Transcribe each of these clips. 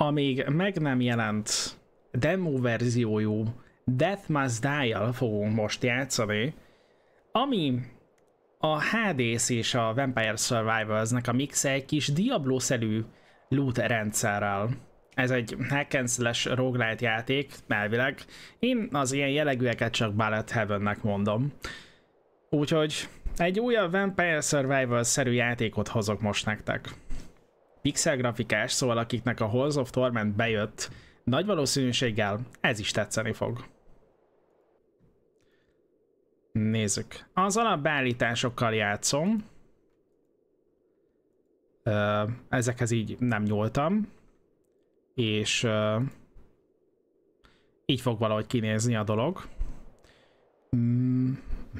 amíg meg nem jelent demo verziójú Death Must Die-jal fogunk most játszani, ami a Hades és a Vampire Survivors-nek a mixe egy kis Diablo-szerű loot rendszerrel. Ez egy hack and slash roguelite játék, elvileg. Én az ilyen jellegűeket csak Ballet Heavennek mondom. Úgyhogy egy újabb Vampire Survivors-szerű játékot hozok most nektek. Pixel grafikás, szóval akiknek a Halls of Torment bejött, nagy valószínűséggel ez is tetszeni fog. Nézzük. Az alapbeállításokkal játszom. Ezekhez így nem nyúltam. És így fog valahogy kinézni a dolog. Mm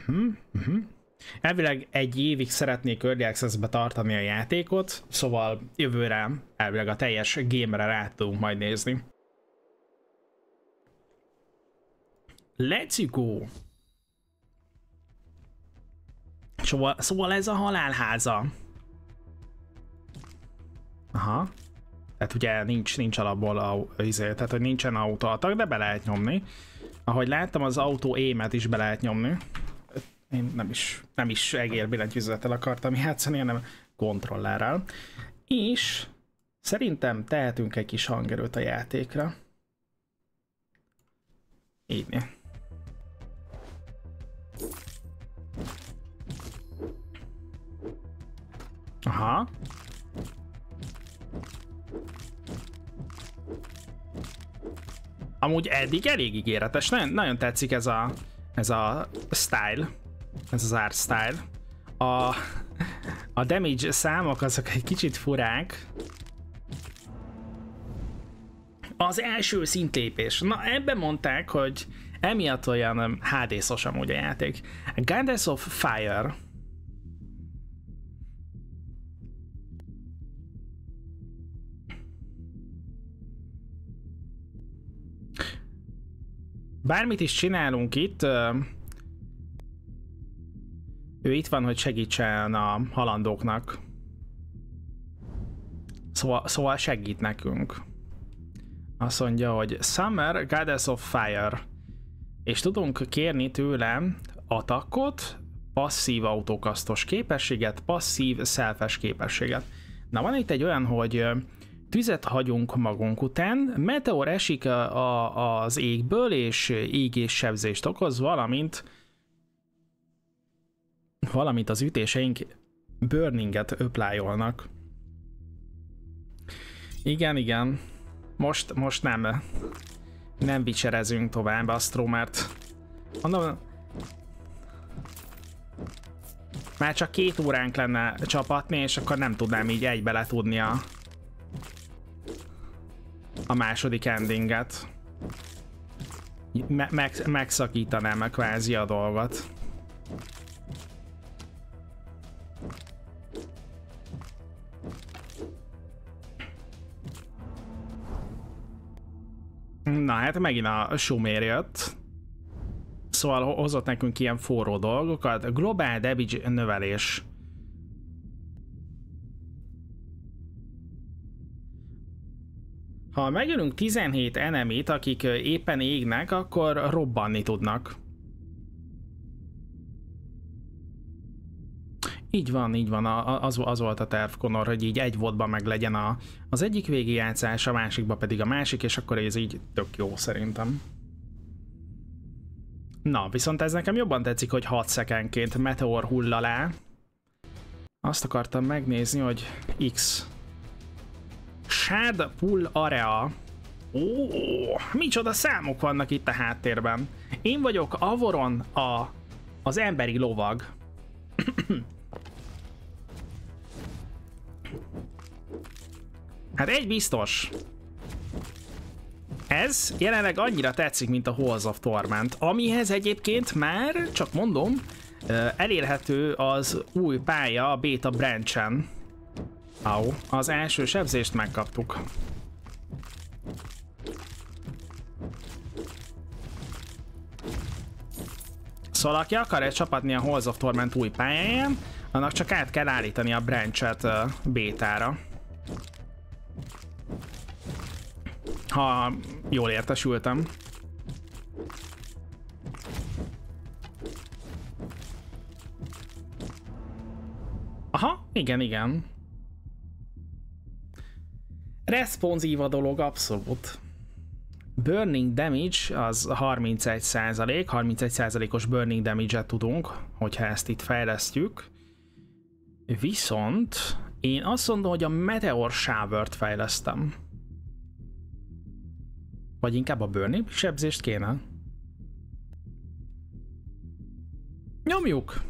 -hmm, mm -hmm. Elvileg egy évig szeretnék Early Access-be tartani a játékot, szóval jövőre elvileg a teljes gamere rá tudunk majd nézni. Let's go! Szóval, szóval ez a halálháza. Aha. Tehát ugye nincs, nincs alapból a, izé, tehát hogy nincsen autóatak, de be lehet nyomni. Ahogy láttam, az autó émet is be lehet nyomni. Én nem is, nem is egér billentyűzettel akartam játszani, hanem kontrollerrel. És szerintem tehetünk egy kis hangerőt a játékra. Így. Aha. Amúgy eddig elég ígéretes, nagyon, nagyon tetszik ez a, ez a style, ez az art style. A, a damage számok azok egy kicsit furák. Az első szintlépés. Na ebben mondták, hogy emiatt olyan HD-szos amúgy a játék. Goddess of Fire Bármit is csinálunk itt, ő itt van, hogy segítsen a halandóknak. Szóval, szóval segít nekünk. Azt mondja, hogy Summer Goddess of Fire. És tudunk kérni tőle atakot, passzív autókasztos képességet, passzív szelfes képességet. Na van itt egy olyan, hogy tüzet hagyunk magunk után, meteor esik a, a, az égből, és égés sebzést okoz, valamint valamint az ütéseink burninget öplájolnak. Igen, igen. Most, most nem. Nem vicserezünk tovább, Astro, mert mondom, már csak két óránk lenne csapatni, és akkor nem tudnám így egybe letudni a, a második endinget. Me meg megszakítanám a kvázi a dolgot. Na hát megint a sumér jött. Szóval hozott nekünk ilyen forró dolgokat. Global damage növelés. Ha megölünk 17 enemit, akik éppen égnek, akkor robbanni tudnak. Így van, így van, az, az volt a terv, Conor, hogy így egy vodban meg legyen a, az egyik végigjátszás, a másikba pedig a másik, és akkor ez így tök jó szerintem. Na, viszont ez nekem jobban tetszik, hogy 6 szekenként meteor hull alá. Azt akartam megnézni, hogy X Shad Pull Area. Ó, micsoda számok vannak itt a háttérben. Én vagyok Avoron, a, az emberi lovag. Hát egy biztos. Ez jelenleg annyira tetszik, mint a Halls of Torment, amihez egyébként már, csak mondom, elérhető az új pálya a Beta Branch-en. Au, az első sebzést megkaptuk. Szóval aki akar egy csapatni a Halls of Torment új pályáján, annak csak át kell állítani a branchet bétára. Ha jól értesültem. Aha, igen, igen. Responsív a dolog, abszolút. Burning damage az 31 százalék, 31 százalékos burning damage-et tudunk, hogyha ezt itt fejlesztjük. Viszont én azt mondom, hogy a Meteor shower fejlesztem. Vagy inkább a burning sebzést kéne. Nyomjuk!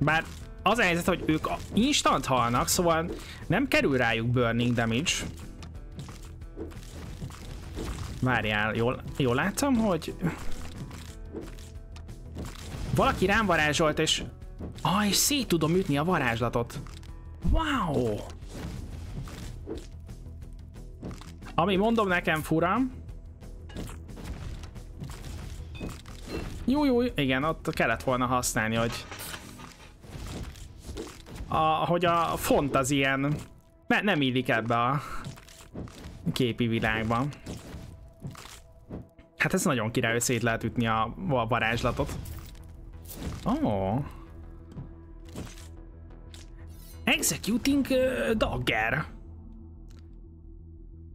Bár az a helyzet, hogy ők instant halnak, szóval nem kerül rájuk burning damage. Várjál, jól, jól láttam, hogy... Valaki rám varázsolt, és... Ah, és szét tudom ütni a varázslatot. Wow! Ami mondom nekem fura. Jó, jó, igen, ott kellett volna használni, hogy... A, hogy a font az ilyen... Ne, nem illik ebbe a képi világban. Hát ez nagyon király, hogy szét lehet ütni a, a varázslatot. Oh. Executing uh, Dagger.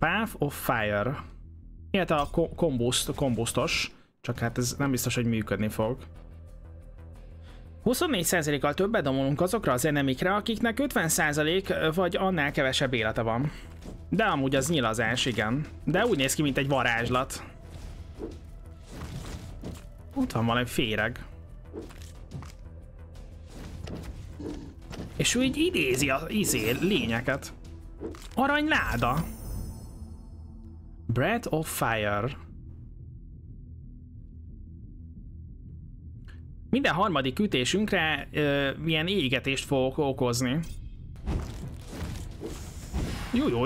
Path of Fire. Illetve a kombuszt, kombustos, csak hát ez nem biztos, hogy működni fog. 24%-kal többet domolunk azokra az enemikre, akiknek 50% vagy annál kevesebb élete van. De amúgy az nyilazás, igen. De úgy néz ki, mint egy varázslat. Ott van valami féreg. És ő így idézi az izé lényeket. Aranyláda. Breath of Fire. Minden harmadik ütésünkre ö, ilyen égetést fogok okozni. Jó, jó.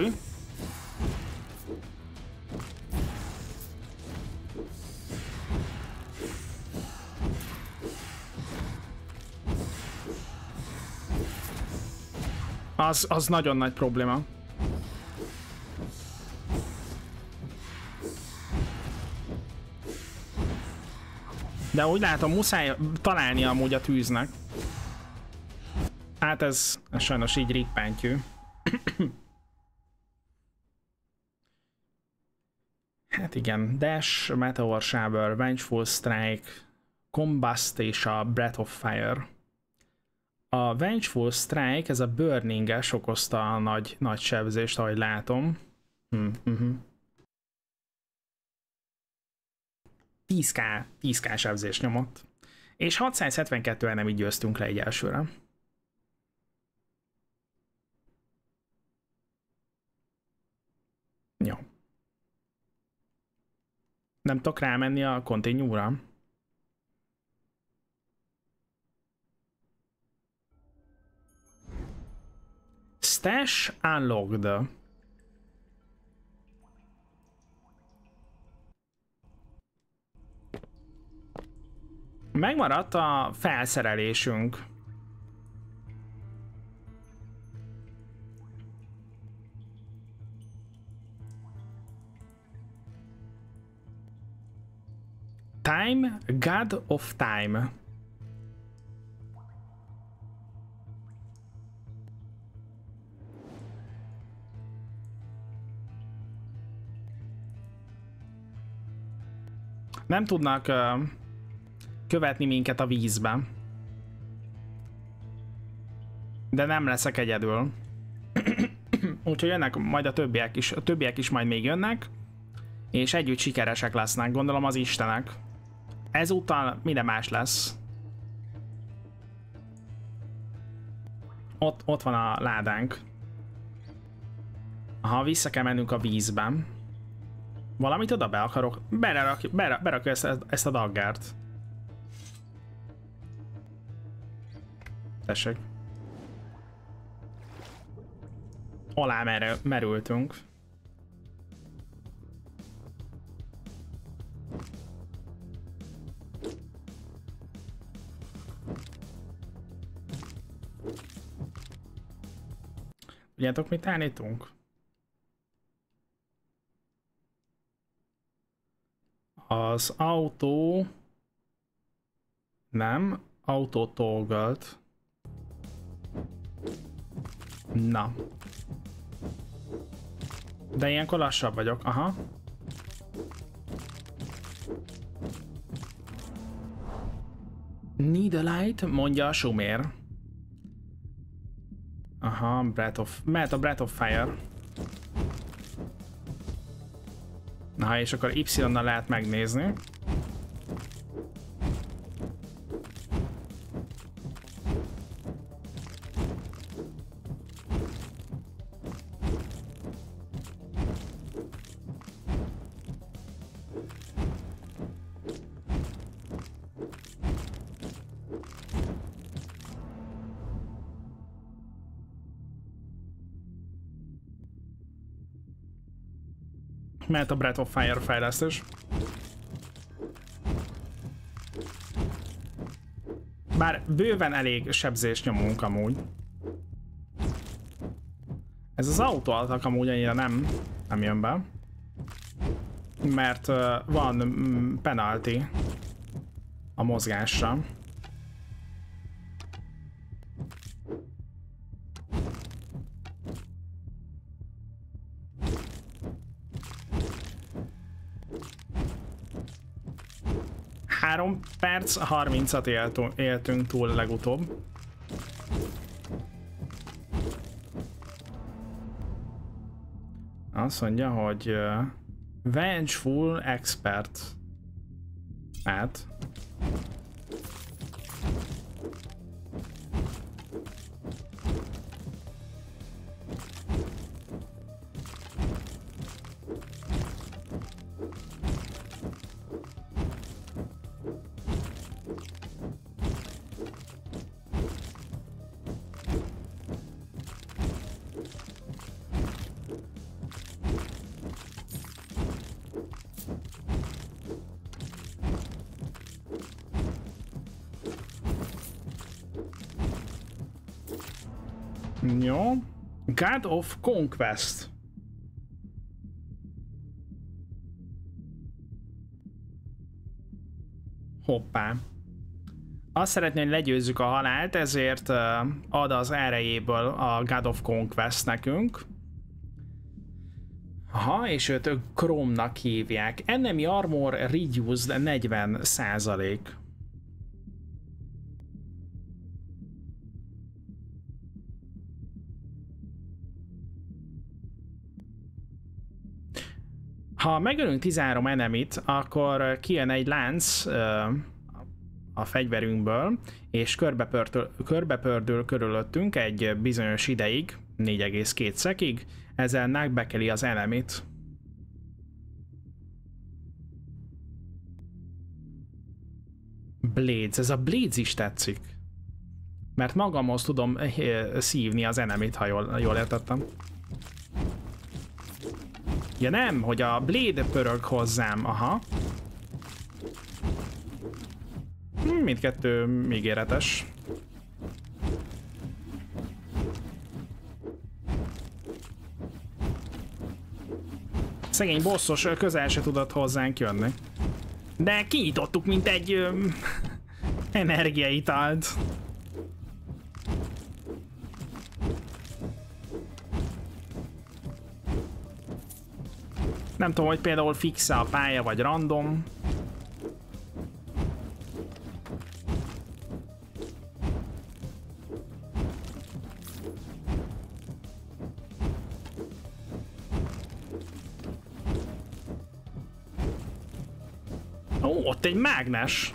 Az, az nagyon nagy probléma. De úgy látom, muszáj találni amúgy a tűznek. Hát ez, ez sajnos így rippentjű. hát igen, Dash, Meteor Shower, Vengeful Strike, Combust és a Breath of Fire. A Vengeful Strike, ez a burning-es okozta a nagy, nagy sebzést, ahogy látom. Hm, hm, 10k, 10k sebzés nyomott. És 672 nem így győztünk le egy elsőre. Jó. Nem tudok rámenni a continue-ra? Stash unlocked. Megmaradt a felszerelésünk. Time, God of Time. Nem tudnak uh, követni minket a vízben. De nem leszek egyedül. Úgyhogy jönnek majd a többiek is, a többiek is majd még jönnek, és együtt sikeresek lesznek, gondolom az istenek. Ezúttal minden más lesz. Ott, ott van a ládánk. Ha vissza kell mennünk a vízben. Valamit oda be akarok. Berak, berak, berak ezt, ezt a daggárt. Tessék. Alá mer merültünk. Tudjátok, mit állítunk? Az autó... Nem, autó toggled. Na. De ilyenkor lassabb vagyok, aha. Need a light, mondja a sumér. Aha, Breath of... Mehet a Breath of Fire. Na, és akkor Y-nal lehet megnézni. Mehet a Breath of Fire fejlesztés. Bár bőven elég sebzés nyomunk amúgy. Ez az autó altak amúgy annyira nem, nem jön be. Mert uh, van mm, penalty a mozgásra. 3 perc, 30-at éltünk, túl legutóbb. Azt mondja, hogy uh, Vengeful Expert. Hát. God of Conquest. Hoppá. Azt szeretné, hogy legyőzzük a halált, ezért ad az erejéből a God of Conquest nekünk. Aha, és őt Chrome-nak hívják. Enemy Armor Reduced 40 százalék. Ha megölünk 13 enemit, akkor kijön egy lánc a fegyverünkből, és körbepördül, körbepördül körülöttünk egy bizonyos ideig, 4,2 szekig, ezzel megbekeli az enemit. Blades, ez a Blades is tetszik. Mert magamhoz tudom szívni az enemit, ha jól, jól értettem. Ja nem, hogy a Blade pörög hozzám, aha. Hm, mindkettő ígéretes. Szegény bosszos közel se tudott hozzánk jönni. De kinyitottuk, mint egy ö, energiaitalt. Nem tudom, hogy például fixe a pálya, vagy random. Ó, ott egy mágnes.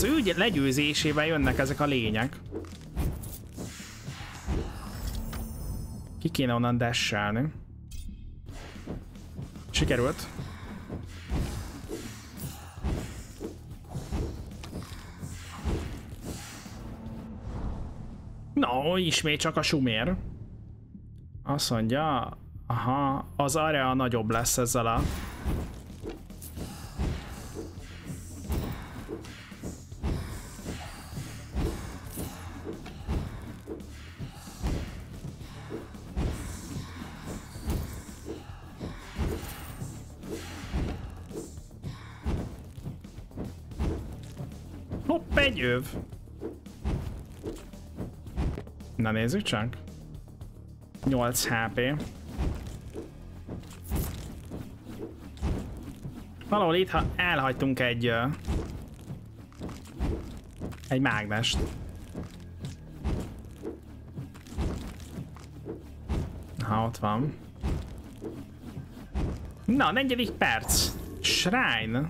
Az ő legyőzésével jönnek ezek a lények. Ki kéne onnan dashelni. Sikerült. No, ismét csak a sumér. Azt mondja, aha, az area nagyobb lesz ezzel a Hopp, egy öv. Na nézzük csak. 8 HP. Valahol itt ha elhagytunk egy... Egy mágnest. Ha ott van. Na, negyedik perc. Shrine.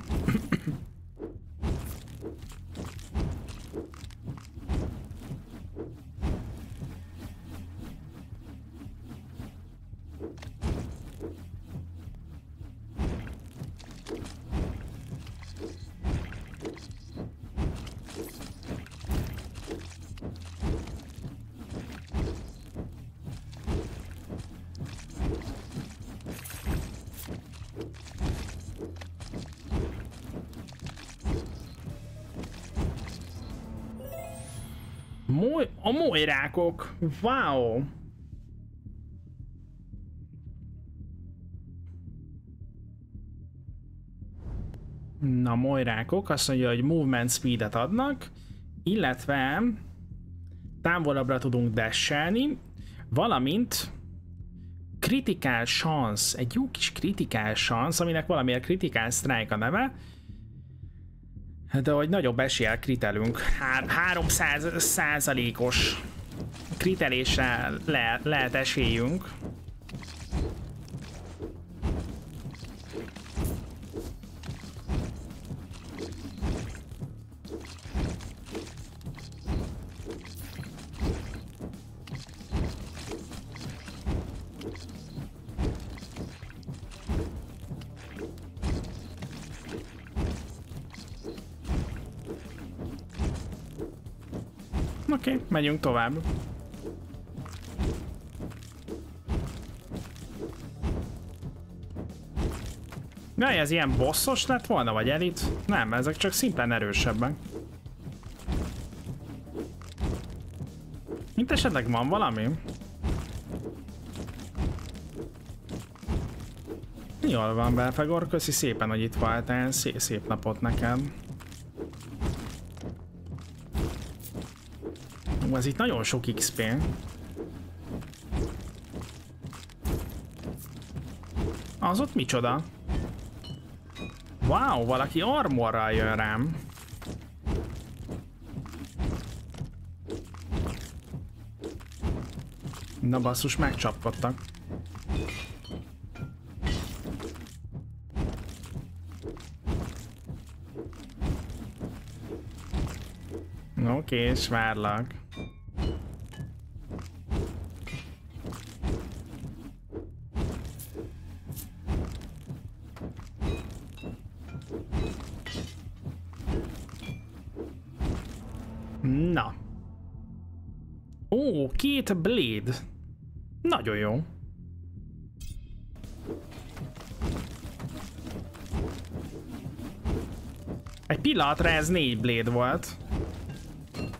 Molyrákok. Wow. Na, molyrákok azt mondja, hogy movement speedet adnak, illetve távolabbra tudunk dashelni, valamint kritikál chance, egy jó kis kritikál chance, aminek valamiért kritikál strike a neve, de hogy nagyobb eséllyel kritelünk. Há 300 százalékos kritelésre le lehet esélyünk. Megyünk tovább. Na, ez ilyen bosszos lett volna, vagy elit? Nem, ezek csak szimplán erősebbek. Mint esetleg van valami? Jól van, Belfegor, köszi szépen, hogy itt voltál, szép, szép napot neked. Ez itt nagyon sok XP. Az ott micsoda? Wow, valaki armorral jön rám. Na basszus, megcsapkodtak. Oké, és várlak. Két blade. Nagyon jó. Egy pillanatra ez négy blade volt.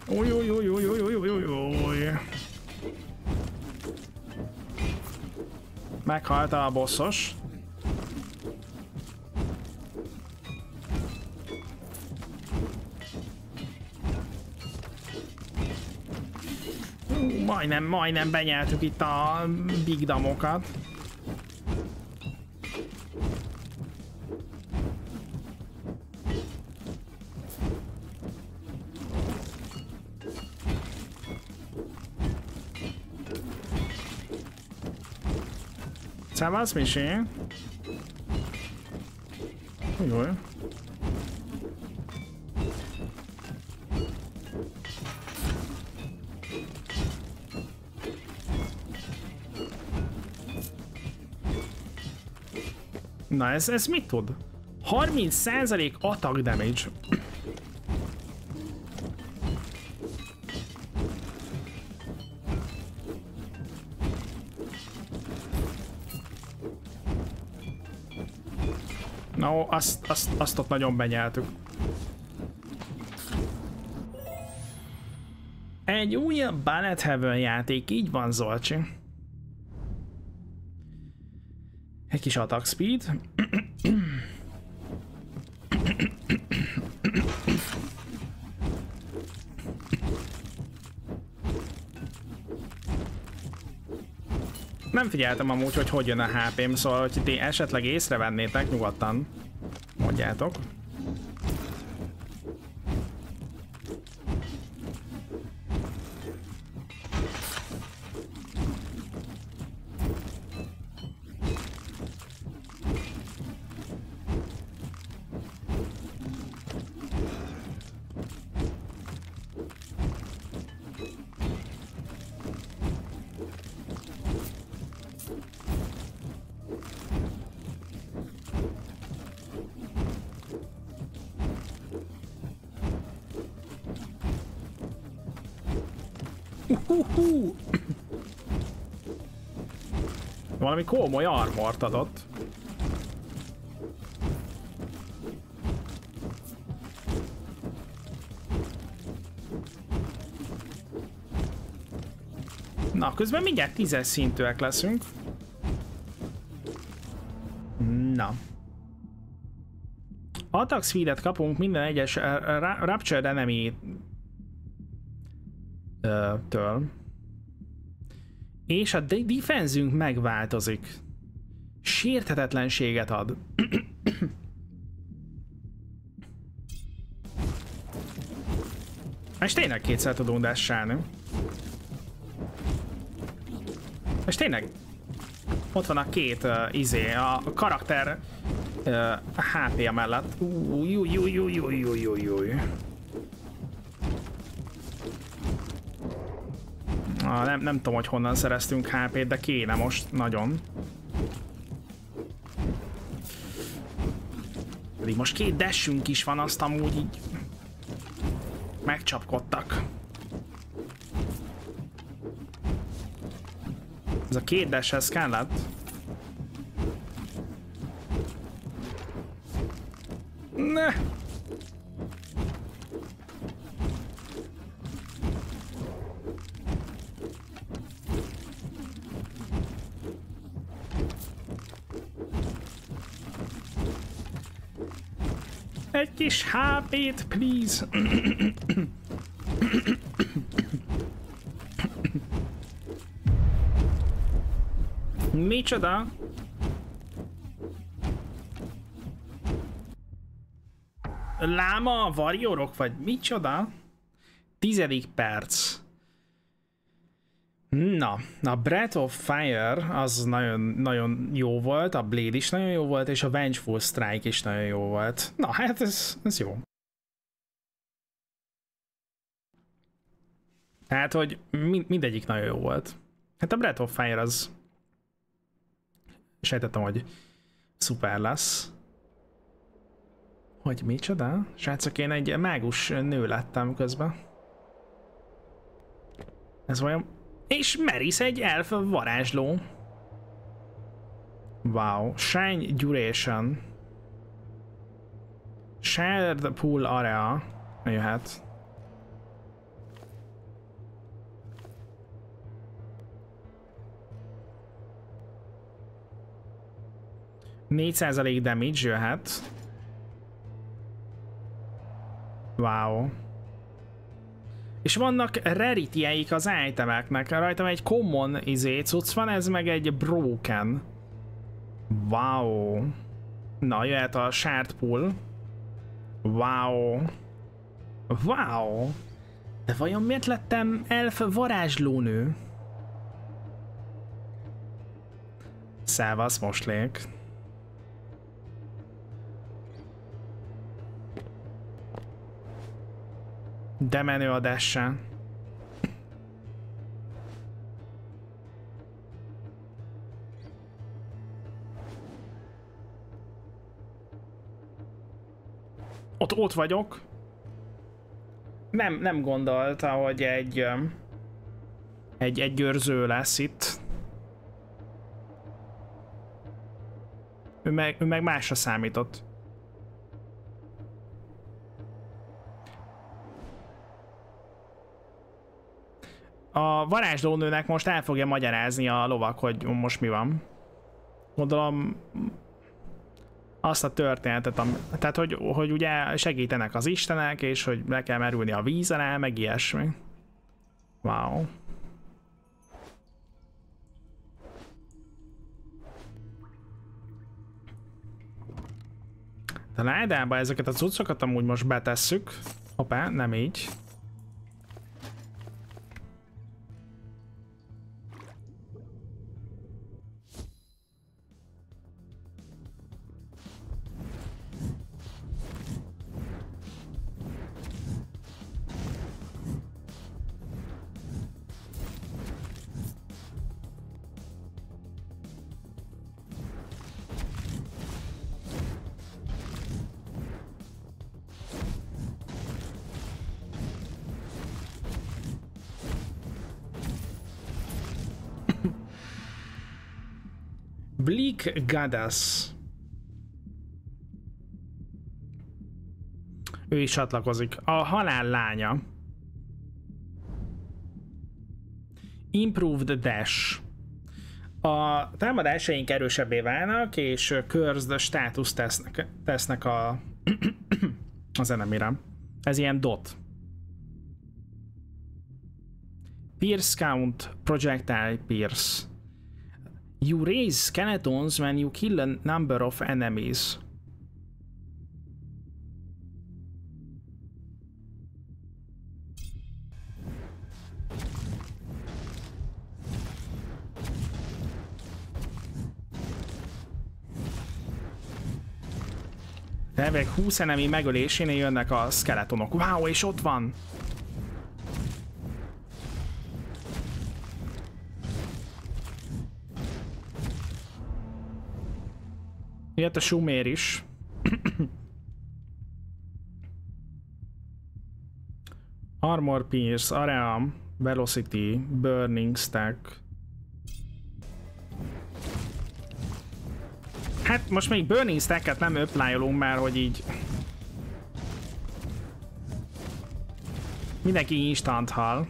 Új, új, új, új, új, új, új, új. Meghalt a bosszos. Majdnem, majdnem benyeltük itt a big damokat. Szevasz, Misi! Jó. Na ez, ez mit tud? 30% attack damage. Na, no, azt, azt, azt ott nagyon benyeltük. Egy újabb Ballet Heaven játék, így van Zolcsi. Egy kis attack speed. Nem figyeltem amúgy, hogy hogy jön a HP-m, szóval, hogy ti esetleg észrevennétek, nyugodtan mondjátok. Valami komoly armort adott. Na, közben mindjárt tízes szintűek leszünk. Na. Attack speedet kapunk minden egyes Raptured Enemy től. És a defenzünk megváltozik. Sérthetetlenséget ad. És tényleg kétszer tudunk dessálni. És tényleg ott van a két uh, izé, a karakter uh, HP-ja mellett. Új. Nem, nem tudom, hogy honnan szereztünk HP-t, de kéne most nagyon. Pedig most két dashünk is van, azt amúgy így megcsapkodtak. Ez a két dash, ez kellett? HP-t, please. Micsoda? Láma, varjorok, vagy micsoda? Tizedik perc. Na, a Breath of Fire az nagyon, nagyon jó volt, a Blade is nagyon jó volt, és a Vengeful Strike is nagyon jó volt. Na, hát ez, ez jó. Tehát, hogy mind, mindegyik nagyon jó volt. Hát a Breath of Fire az... Sejtettem, hogy szuper lesz. Hogy micsoda? Srácok, én egy mágus nő lettem közben. Ez olyan és Meris egy elf varázsló. Wow. Shine Duration. Shared Pool Area. Jöhet. Négy százalék damage jöhet. Wow. És vannak rarity az itemeknek. Rajtam egy common izé cucc van, ez meg egy broken. Wow. Na, jöhet a shard pool. Wow. Wow. De vajon miért lettem elf varázslónő? Szevasz, moslék. De menő a dash Ott, ott vagyok. Nem, nem gondolta, hogy egy, egy, egy győrző lesz itt. Ő meg, ő meg másra számított. a varázslónőnek most el fogja magyarázni a lovak, hogy most mi van. Gondolom azt a történetet, am, tehát hogy, hogy ugye segítenek az istenek, és hogy le kell merülni a víz alá, meg ilyesmi. Wow. A ládába ezeket a cuccokat amúgy most betesszük. Hoppá, nem így. Gadas. Ő is csatlakozik. A halál lánya. Improved Dash. A támadásaink erősebbé válnak, és cursed státusz tesznek, tesznek a az enemire. Ez ilyen dot. Pierce count, projectile pierce. You raise skeletons when you kill a number of enemies. Elveg 20 enemi megölésénél jönnek a skeletonok. Wow, és ott van! Jött a sumér is. Armor Pierce, Aream, Velocity, Burning Stack. Hát most még Burning Stack-et nem applyolunk már, hogy így... Mindenki instant hal.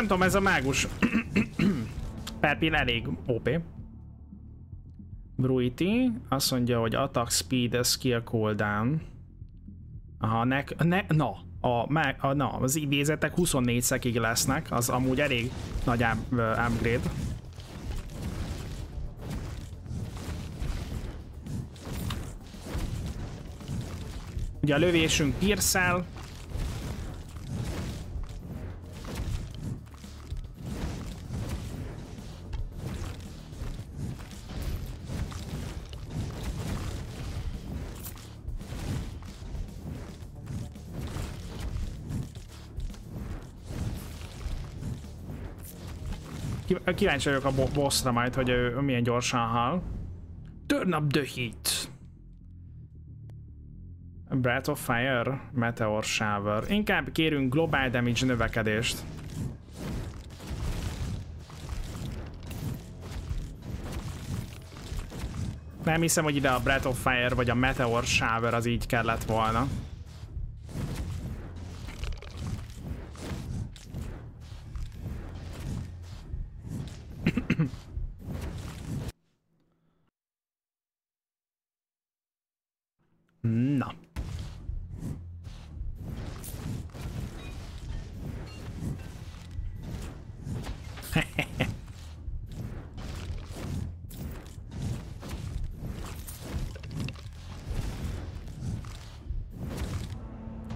Nem tudom, ez a mágus Perpin elég OP. Bruity azt mondja, hogy attack speed, skill cooldown. Aha, ne, ne, na, a, a, na, az idézetek 24 szekig lesznek, az amúgy elég nagy upgrade. Ugye a lövésünk pierce Kíváncsi vagyok a bossra majd, hogy ő milyen gyorsan hal. Turn up the heat. Breath of Fire, Meteor Shower. Inkább kérünk global damage növekedést. Nem hiszem, hogy ide a Breath of Fire vagy a Meteor Shower az így kellett volna. Na.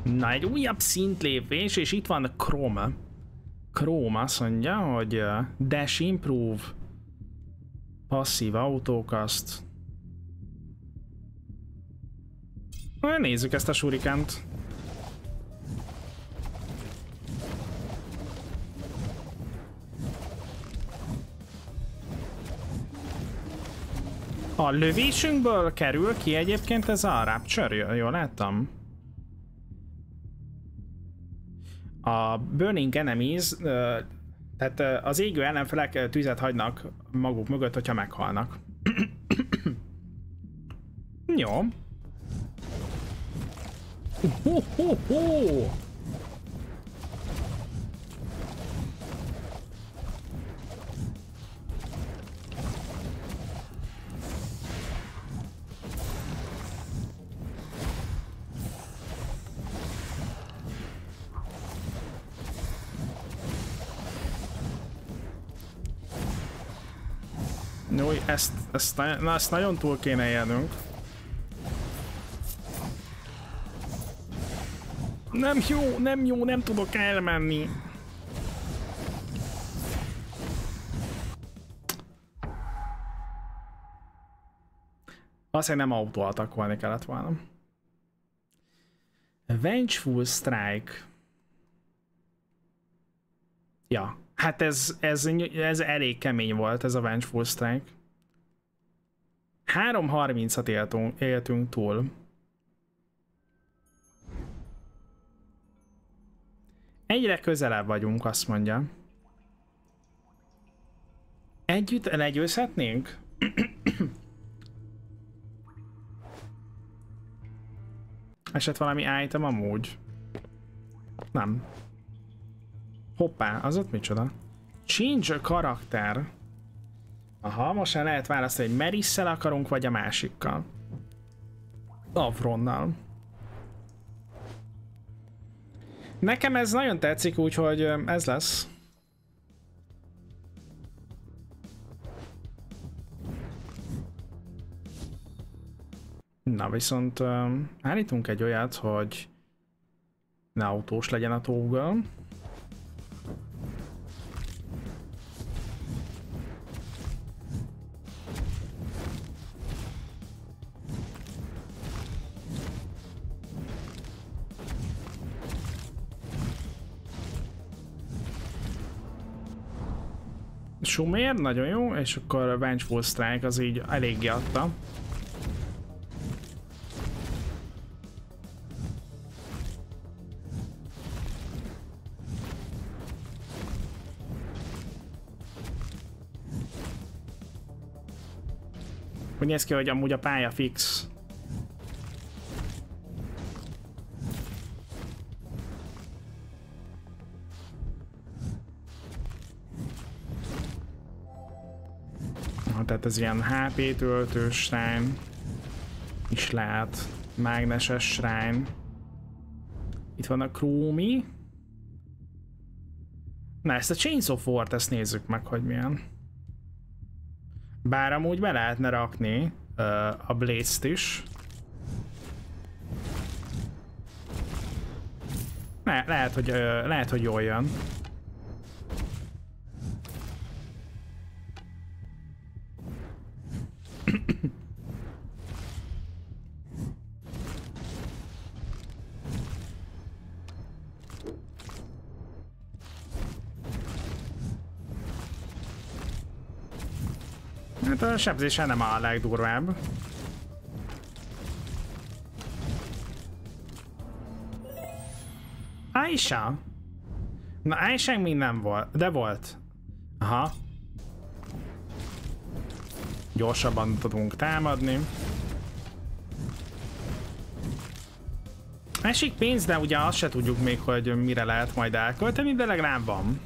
Na, egy újabb szintlépés, és itt van Chrome. Chrome azt mondja, hogy Dash Improve, passzív autókaszt, Na, nézzük ezt a surikent. A lövésünkből kerül ki egyébként ez a Rapture, jól láttam? A Burning Enemies, tehát az égő ellenfelek tüzet hagynak maguk mögött, hogyha meghalnak. Jó. Ho, ho, ho! Ezt, ezt, na, ezt nagyon túl kéne élnünk. Nem jó, nem jó, nem tudok elmenni. Azt nem autó atakolni kellett volna. Vengeful Strike. Ja, hát ez, ez, ez elég kemény volt, ez a Vengeful Strike. 3.30-at éltünk, éltünk túl. Egyre közelebb vagyunk, azt mondja. Együtt legyőzhetnénk? Esett valami item amúgy? Nem. Hoppá, az ott micsoda? Change karakter. Aha, most már lehet választani, hogy Merisszel akarunk, vagy a másikkal. Avronnal. Nekem ez nagyon tetszik, úgyhogy ez lesz. Na viszont állítunk egy olyat, hogy ne autós legyen a tógal. Sumér, nagyon jó, és akkor a Vengeful Strike az így eléggé adta. Úgy néz ki, hogy amúgy a pálya fix. Tehát ez ilyen HP töltős shrine is lehet. Mágneses shrine. Itt van a Chromie. Na ezt a Chains of War-t, ezt nézzük meg, hogy milyen. Bár amúgy be lehetne rakni uh, a Blaze-t is. Le lehet, hogy, uh, lehet, hogy jól jön. A sebzése nem a legdurvább. Aisha? Na Aisha még nem volt, de volt. Aha. Gyorsabban tudunk támadni. Esik pénz, de ugye azt se tudjuk még, hogy mire lehet majd elkölteni, de legalább van.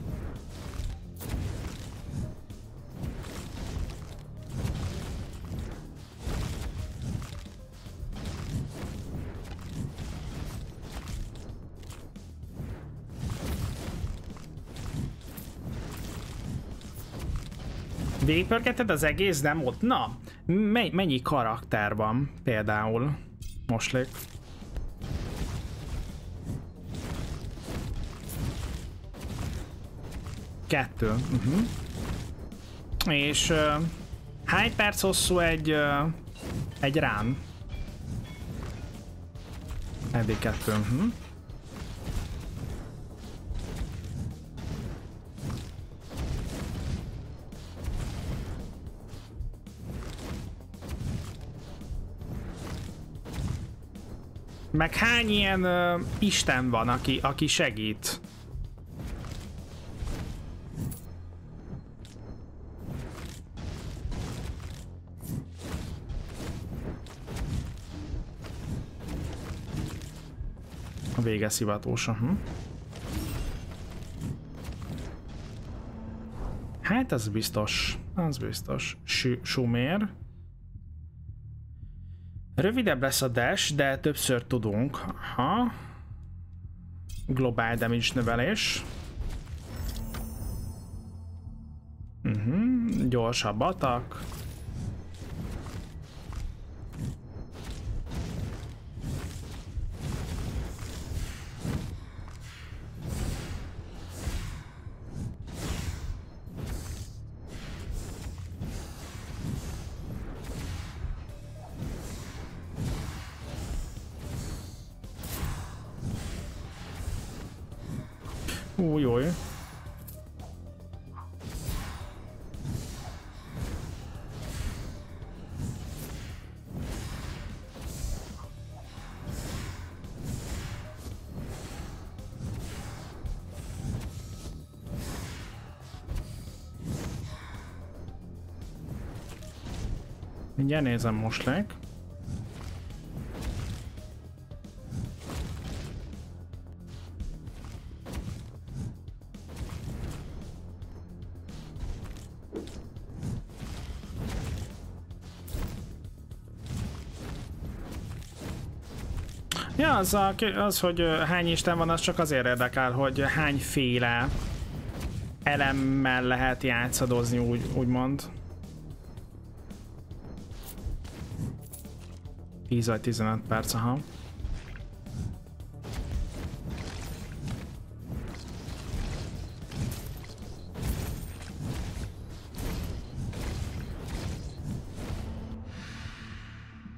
Végigpörgetted az egész demót? Na, mennyi karakter van például? Moslék. Kettő. Uh-huh. És uh, hány perc hosszú egy, uh, egy rán? Eddig kettő. Uh-huh. Meg hány ilyen uh, isten van, aki, aki segít? A vége szivatósa. Hm? Hát az biztos, az biztos. Sumér. Rövidebb lesz a dash, de többször tudunk. Aha. Globál damage növelés. Uh mhm. -huh. Gyorsabb atak. Mindjárt nézem most leg. Ja, az, a, az, hogy hány isten van, az csak azért érdekel, hogy hányféle elemmel lehet játszadozni, úgy, úgymond. 10 vagy 15 perc, aha.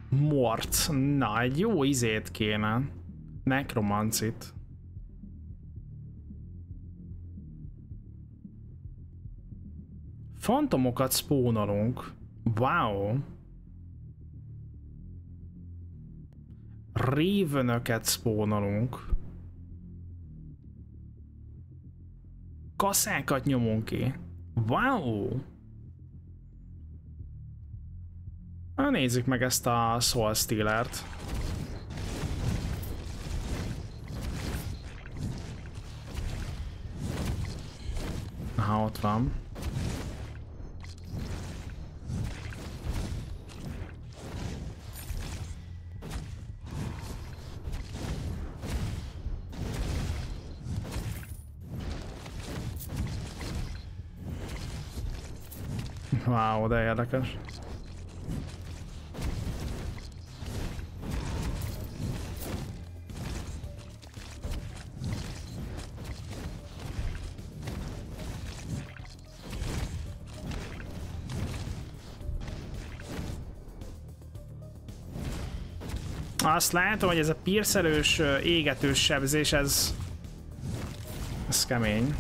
Mort. Na, egy jó izét kéne. Nekromancit. Fantomokat spónolunk. Wow. Ravenöket spónolunk. Kaszákat nyomunk ki. Wow! Na, nézzük meg ezt a Soul Stealer-t. Aha, ott van. De érdekes. Azt látom, hogy ez a piercelős, égetős sebzés, ez... Ez kemény.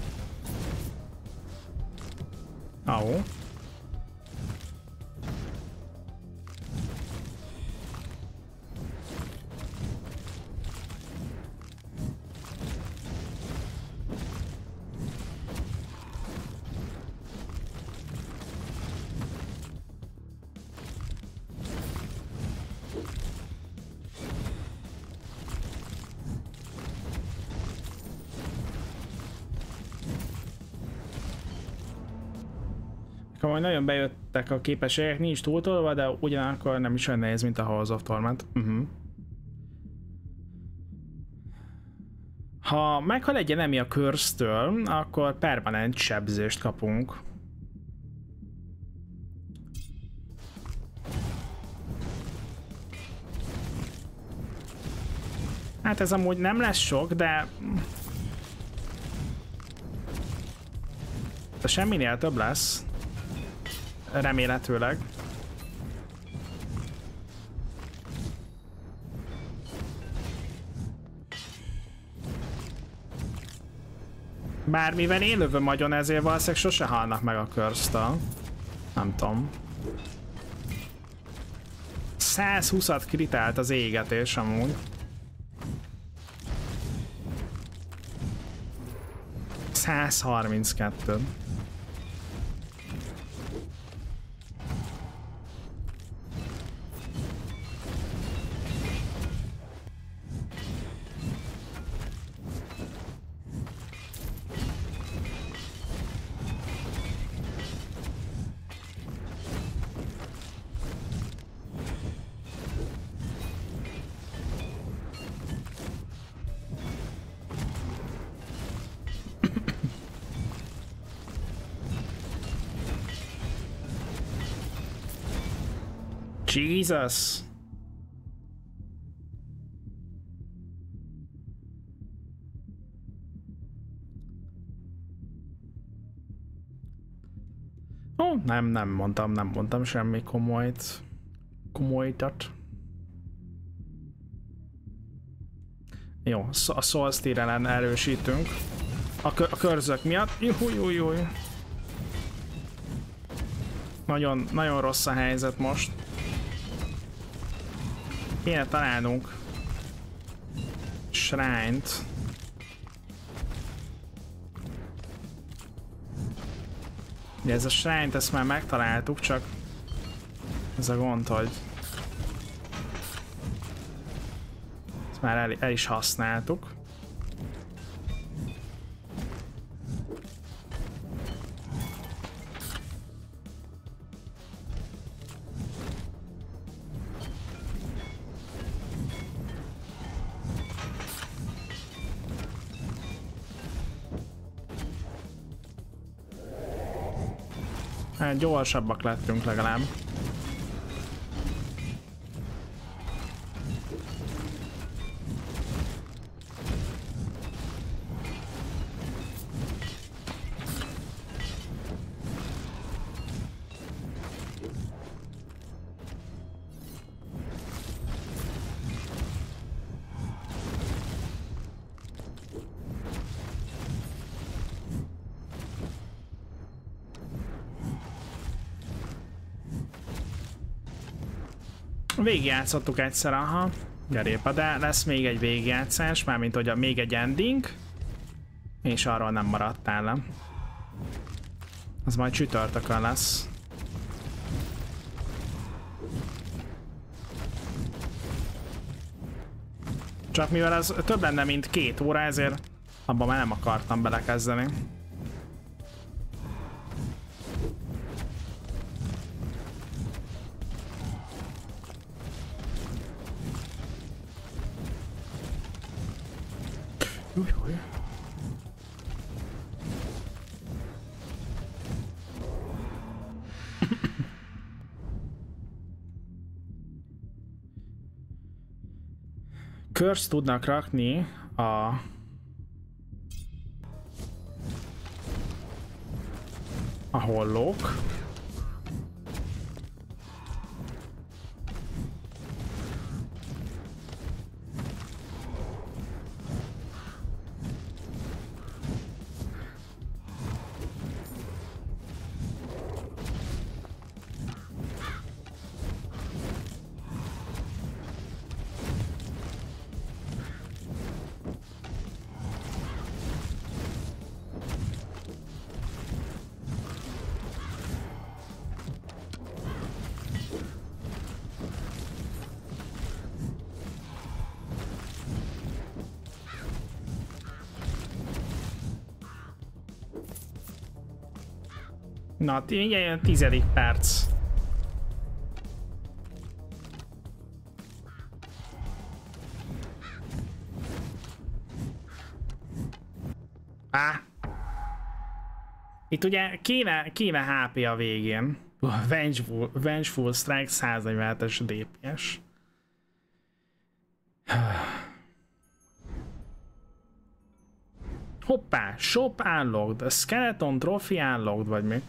Komoly, nagyon bejöttek a képességek, nincs túltolva, de ugyanakkor nem is olyan nehéz, mint a House of Torment. Uh-huh. Ha meghal egy enemi a curse akkor permanent sebzést kapunk. Hát ez amúgy nem lesz sok, de... De semminél több lesz. Remélhetőleg. Bár mivel én lövöm agyon, ezért valószínűleg sose halnak meg a curse Nem tudom. 120-at kritált az égetés amúgy. 132. Jesus! Ó, oh, nem, nem mondtam, nem mondtam semmi komolyt. Komolytat. Jó, a Soulstír ellen erősítünk. A, kö a körzök miatt. Júj, júj. Nagyon, nagyon rossz a helyzet most. Kéne találnunk shrine-t. Ugye ez a shrine ezt már megtaláltuk, csak ez a gond, hogy ezt már el, el is használtuk. Gyorsabbak lettünk legalább. Végigjátszottuk egyszer, aha. Gerépa, de lesz még egy végigjátszás, mármint hogy a, még egy ending. És arról nem maradtál le. Az majd csütörtökön lesz. Csak mivel ez több lenne, mint két óra, ezért abban már nem akartam belekezdeni. Curse tudnak rakni a a hollók. Na, mindjárt jön tizedik perc. Á. Itt ugye kéne, kéne HP a végén. Vengeful, Vengeful Strike 147-es DPS. Hoppá, shop unlocked, skeleton trophy unlocked, vagy mi?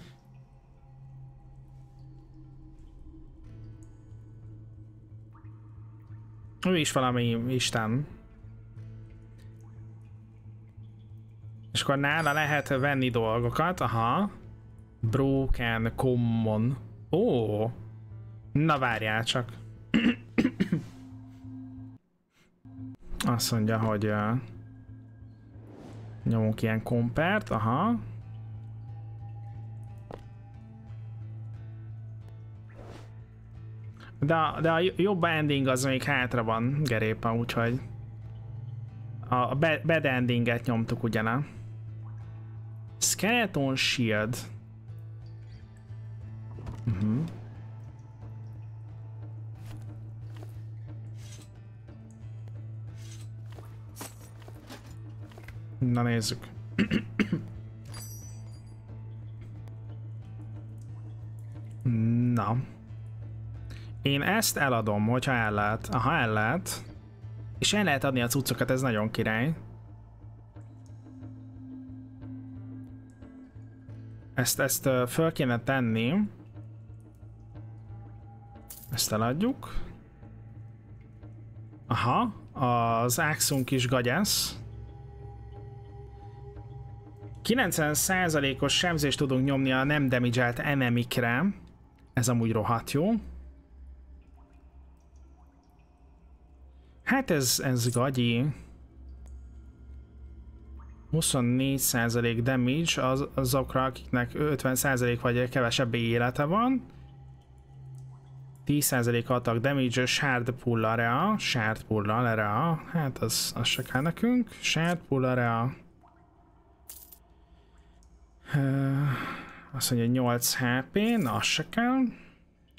Ő is valami isten. És akkor nála lehet venni dolgokat, aha. Broken Common. Ó! Na várjál csak. Azt mondja, hogy uh, nyomunk ilyen kompert, aha. De, a, de a jobb ending az még hátra van, Gerépa, úgyhogy a bad endinget nyomtuk ugyan. Skeleton Shield. Uh mhm. -huh. Na nézzük. Na. Én ezt eladom, hogyha el lehet. Aha, el lehet. És el lehet adni a cuccokat, ez nagyon király. Ezt, ezt föl kéne tenni. Ezt eladjuk. Aha, az Axunk is gagyász. 90%-os sebzést tudunk nyomni a nem damage enemy-kre. Ez amúgy rohadt jó. Hát ez, ez gagyi. 24% damage az, azokra, akiknek 50% vagy kevesebb élete van. 10% attack damage, shard pull area, shard pull area, hát az, az se kell nekünk. Shard pull area. Azt mondja 8 HP, na az se kell.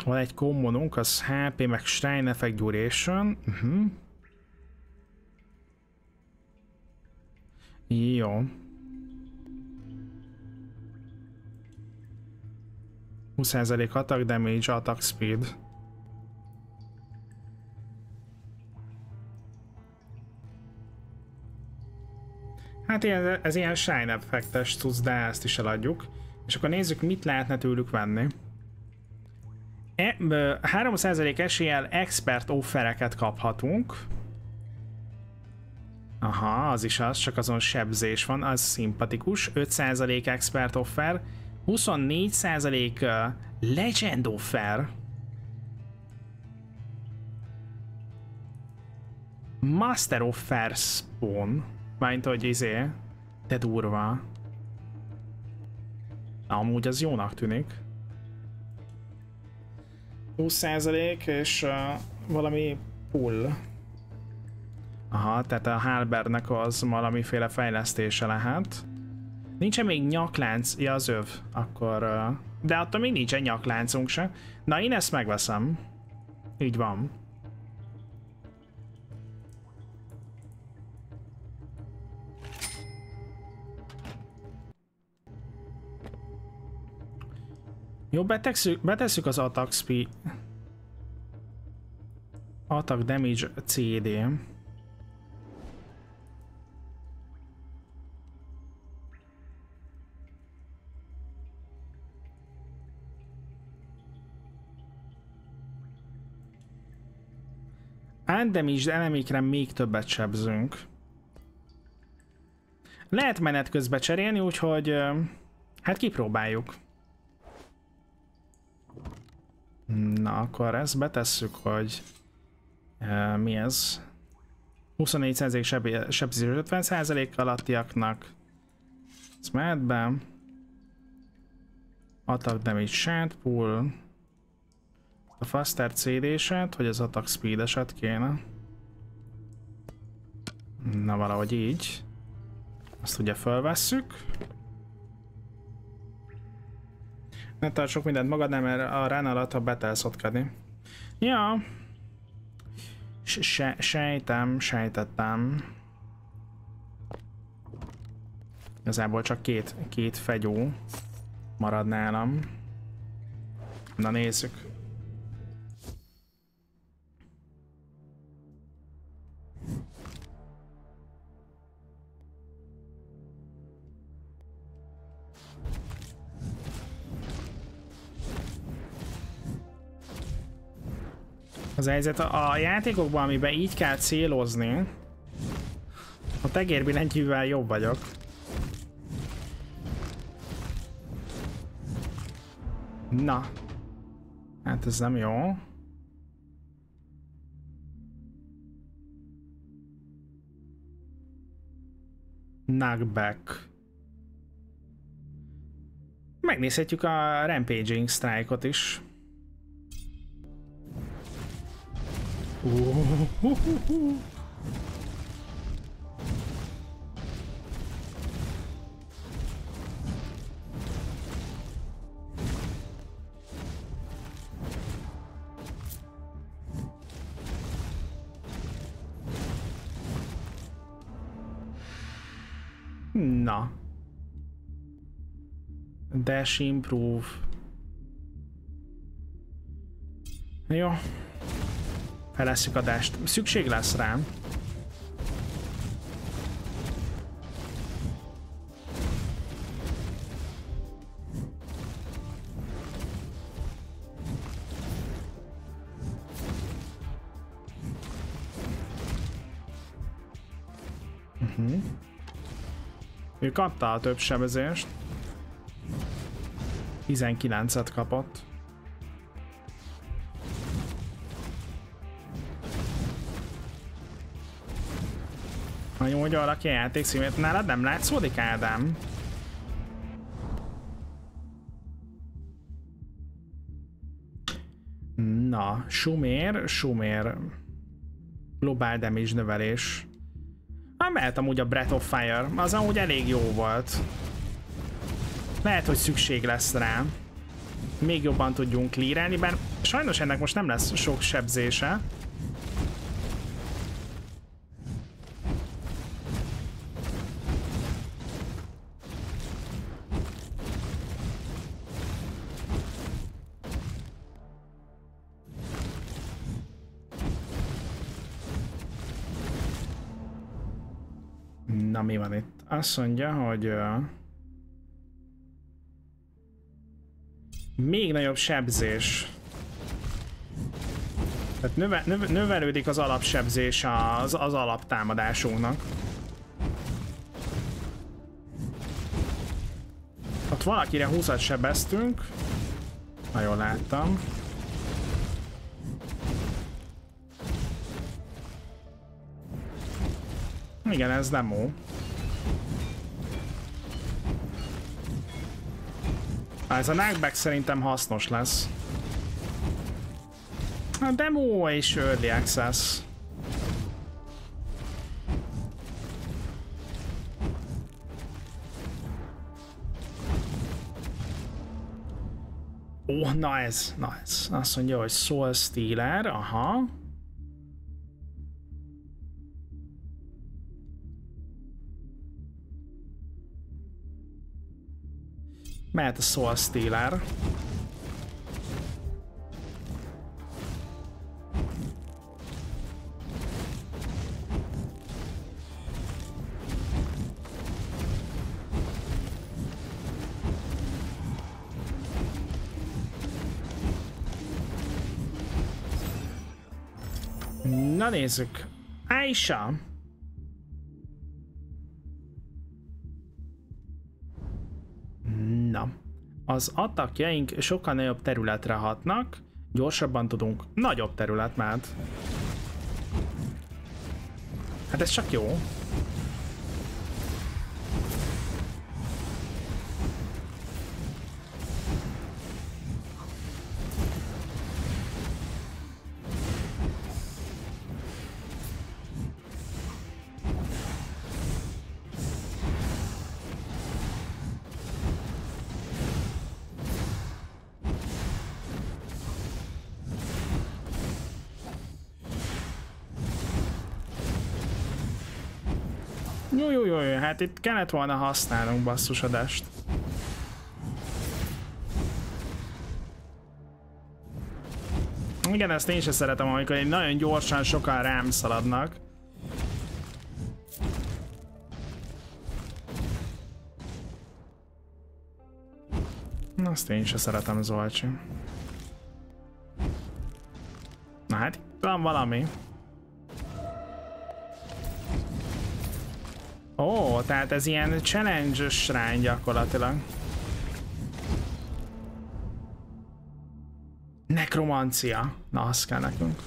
Van egy commonunk, az HP, meg Shrine Effect Duration. Uh -huh. Jó. 20% attack damage, attack speed. Hát ilyen, ez ilyen shine effektes tudsz, de ezt is eladjuk. És akkor nézzük, mit lehetne tőlük venni. E, 3% eséllyel expert offereket kaphatunk. Aha, az is az, csak azon sebzés van, az szimpatikus. 5% expert offer, 24% legend offer. Master offer spawn. Mármint, hogy izé, de durva. Amúgy az jónak tűnik. 20% és uh, valami pull. Aha, tehát a Halbernek az valamiféle fejlesztése lehet. Nincsen még nyaklánc, ja az öv, akkor... De attól még nincsen nyakláncunk se. Na én ezt megveszem. Így van. Jó, betesszük, betesszük az attack speed. Attack damage CD. Undamaged enemikre még többet sebzünk. Lehet menet közben cserélni, úgyhogy hát kipróbáljuk. Na, akkor ezt betesszük, hogy uh, mi ez? 24% seb sebzés 50% alattiaknak. Ez mehet be. Attack damage shot pool. A faster CD-set, hogy az attack speed-eset kéne. Na valahogy így. Azt ugye felvesszük. Ne tart sok mindent magadnál, mert a rán alatt, ha betelsz ottkedni. Ja. Se sejtem, sejtettem. Igazából csak két, két fegyó marad nálam. Na nézzük. Az helyzet a, játékokban, amiben így kell célozni, a tegérbillentyűvel jobb vagyok. Na. Hát ez nem jó. Knockback. Megnézhetjük a Rampaging Strike-ot is. Na. Dash improve. Jó. Felesszük adást. Szükség lesz rám. Uh-huh. Ő kapta a több sebezést. 19-et kapott. Ha jó, hogy valaki játékszímét nálad nem látszódik, Ádám? Na, Sumér, Sumér. Global damage növelés. Hát mehet amúgy a Breath of Fire, az amúgy elég jó volt. Lehet, hogy szükség lesz rá. Még jobban tudjunk klírálni, bár sajnos ennek most nem lesz sok sebzése. Na mi van itt? Azt mondja, hogy... Uh, még nagyobb sebzés. Tehát növe, növe, növelődik az alapsebzés az, az alaptámadásunknak. Ott valakire 20-at sebeztünk. Ha jól láttam. Igen, ez demo. Ez a knockback szerintem hasznos lesz. A demo és early access. Ó, oh, na ez, na ez. Azt mondja, hogy Soul Stealer, aha. Mehet a Soul Stealer. Na nézzük. Aisha. Az atakjaink sokkal nagyobb területre hatnak, gyorsabban tudunk nagyobb terület már. Hát ez csak. Jó, hát itt kellett volna használnunk basszusadást. Igen, ezt én sem szeretem, amikor egy nagyon gyorsan sokan rám szaladnak. Azt én sem szeretem, Zolcsi. Na hát, van valami. Ó, tehát ez ilyen challenge srány gyakorlatilag. Nekromancia. Na, az kell nekünk.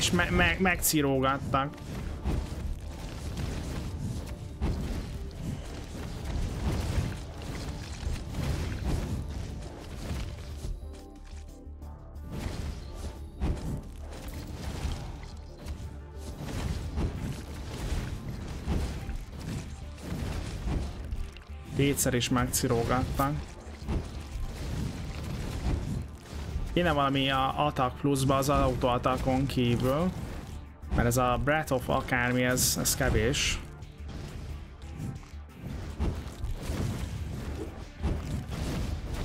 és me me megcirógattak. Kétszer is megcirógattak. Kéne valami a Attack pluszba az auto attackon kívül. Mert ez a Breath of akármi, ez, ez kevés.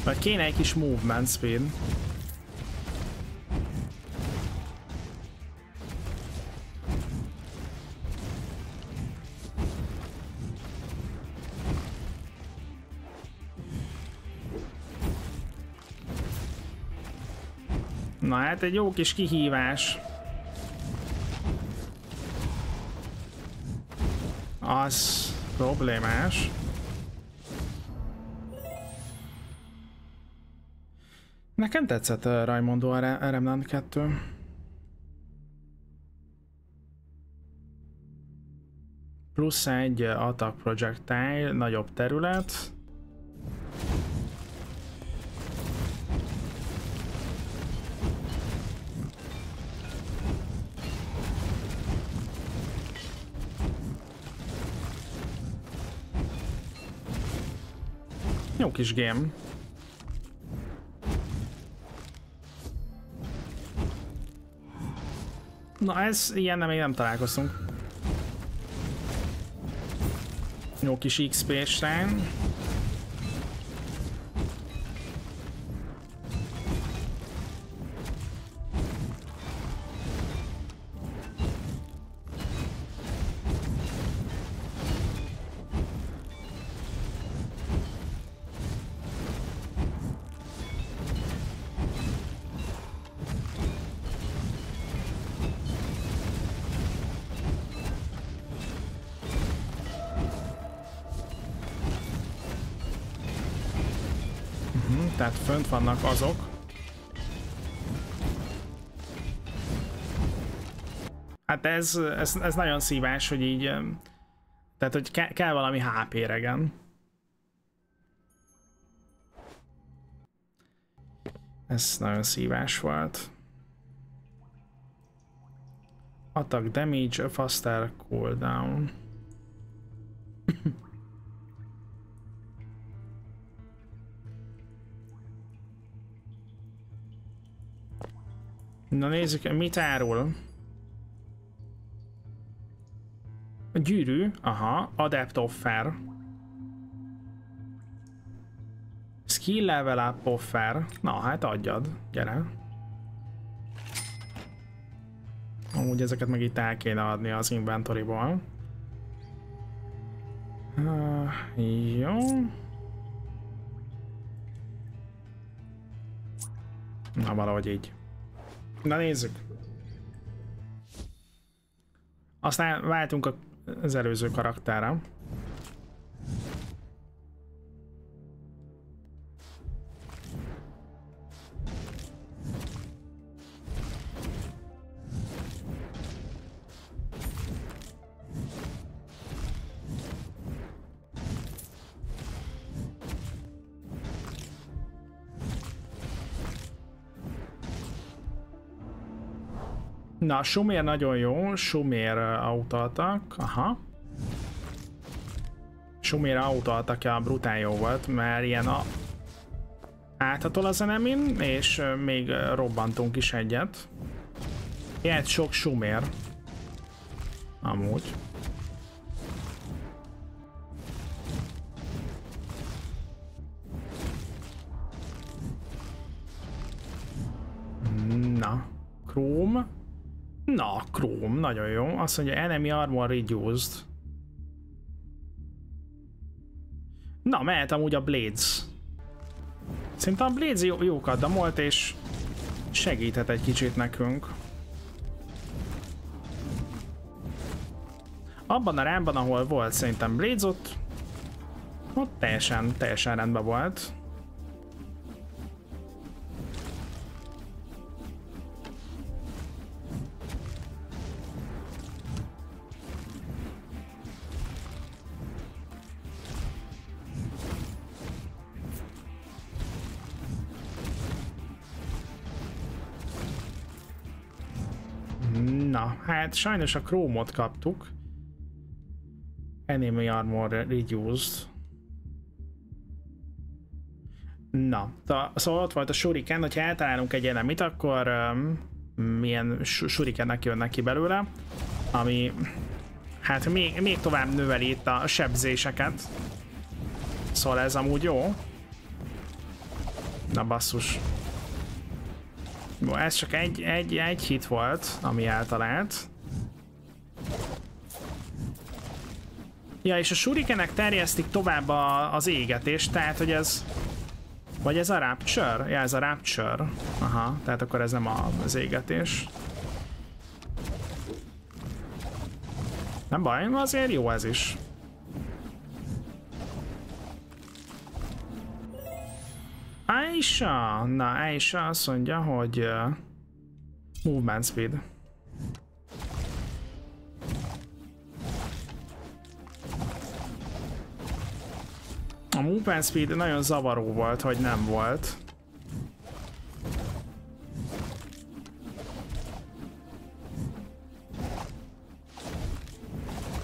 Vagy kéne egy kis movement speed. Hát egy jó kis kihívás. Az problémás. Nekem tetszett a Raimondo a Remnant 2. Plusz egy attack projectile, nagyobb terület. Kis game. Na ez, ilyen nem, még nem találkoztunk. Jó kis XP-srány. Vannak azok. Hát ez, ez, ez nagyon szívás, hogy így... Tehát, hogy ke kell valami HP regen. Ez nagyon szívás volt. Attack damage, faster cooldown. Na nézzük, mit árul? A gyűrű, aha, Adept Offer. Skill level up offer. Na, hát adjad, gyere. Amúgy ezeket meg itt el kéne adni az inventoryból. Uh, jó. Na, valahogy így. Na nézzük. Aztán váltunk az előző karakterre. Na, Sumér nagyon jó, Sumér autaltak, aha. Sumér autaltak a brutál jó volt, mert ilyen a áthatol az enemin, és még robbantunk is egyet. Ilyen sok Sumér. Amúgy. Nagyon jó. Azt mondja, enemy armor reduced. Na, mehet amúgy a Blades. Szerintem a Blades jó, jókat damolt, és segíthet egy kicsit nekünk. Abban a rámban, ahol volt szerintem Blades, ott, ott teljesen, teljesen rendben volt. Hát sajnos a Chrome-ot kaptuk. Enemy Armor Reduced. Na, szóval ott volt a shuriken, hogyha eltalálunk egy elemit, akkor um, milyen shurikenek jönnek ki belőle, ami hát még, még tovább növeli itt a sebzéseket. Szóval ez amúgy jó. Na basszus. Ez csak egy, egy, egy hit volt, ami eltalált. Ja, és a shurikenek terjesztik tovább a, az égetést, tehát hogy ez... Vagy ez a Rapture? Ja, ez a Rapture. Aha, tehát akkor ez nem a, az égetés. Nem baj, azért jó ez is. Aisha! Na, Aisha azt mondja, hogy uh, movement speed. A movement speed nagyon zavaró volt, hogy nem volt.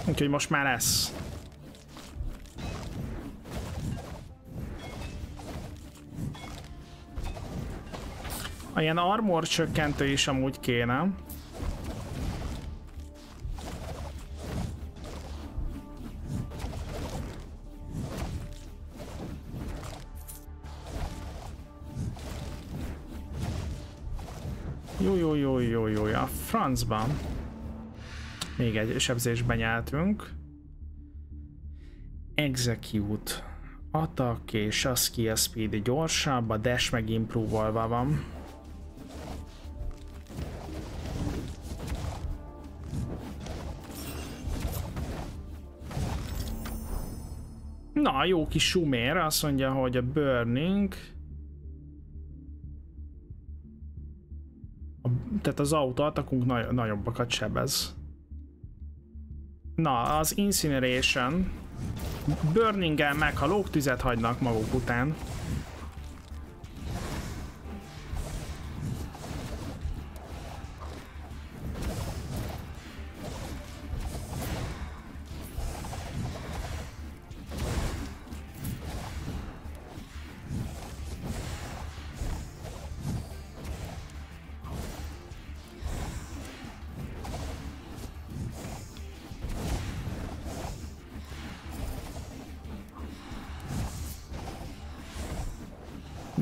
Úgyhogy most már lesz. A ilyen armor csökkentő is amúgy kéne. Jó, jó, jó, jó, jó, a francban. Még egy sebzésben nyeltünk. Execute. Attack és a skill speed gyorsabb, a dash meg improve van. Na, jó kis sumér, azt mondja, hogy a burning a, tehát az autó atakunk nagy, nagyobbakat sebez. Na, az Incineration. Burning-el meghalók tüzet hagynak maguk után.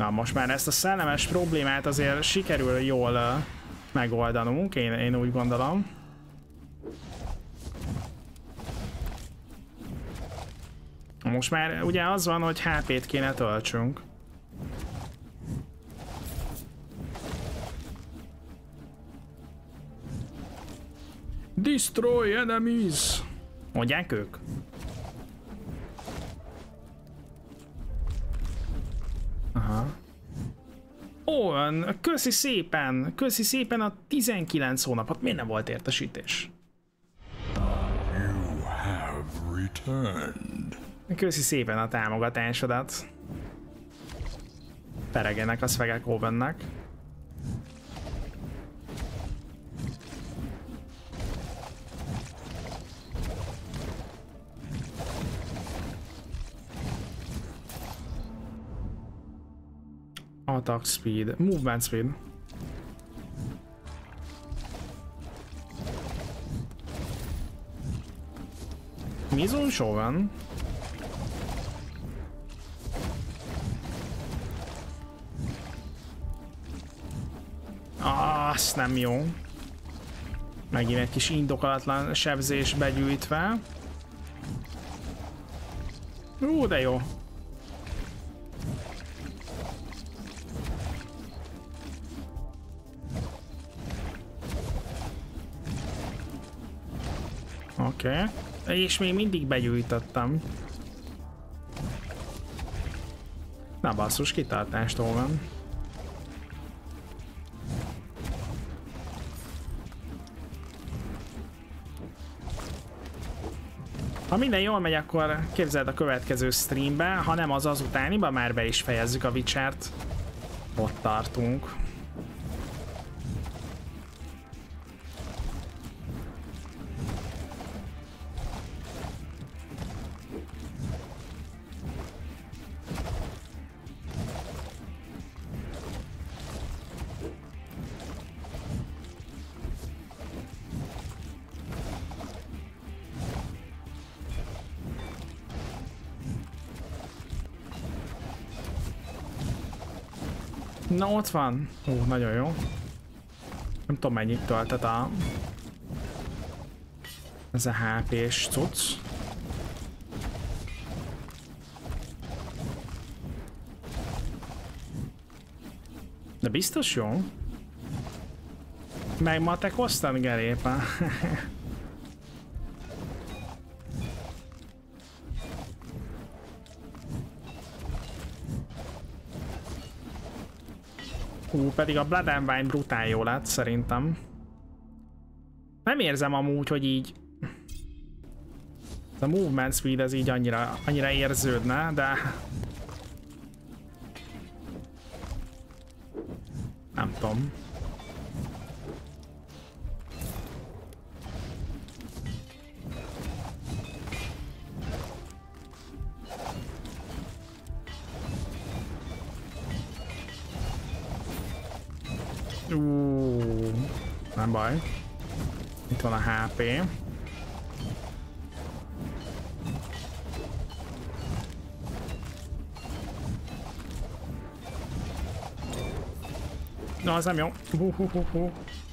Most már ezt a szellemes problémát azért sikerül jól uh, megoldanunk, én, én úgy gondolom. Most már ugye az van, hogy HP-t kéne töltsünk. Destroy enemies! Mondják ők? Ó, köszi szépen, köszi szépen a 19 hónapot. Miért nem volt értesítés? You have returned. Köszi szépen a támogatásodat. Peregenek a szvegek Owennek. Attack speed, movement speed. Mizun Shogun. Azt nem jó. Megint egy kis indokolatlan sebzés begyűjtve. Ú, de jó. És még mindig begyújtottam. Na basszus, kitartástól van. Ha minden jól megy, akkor képzeld a következő streambe, ha nem az az utániba, már be is fejezzük a Witcher-t. Ott tartunk. Na ott van. Ó, nagyon jó. Nem tudom mennyit töltet a... Ez a HP-s cucc. De biztos jó? Megmatekoztad, Gerépa? pedig a Blood and Wine brutál jó lett, szerintem. Nem érzem amúgy, hogy így... A movement speed ez így annyira, annyira érződne, de... Na, az nem jó. Hú,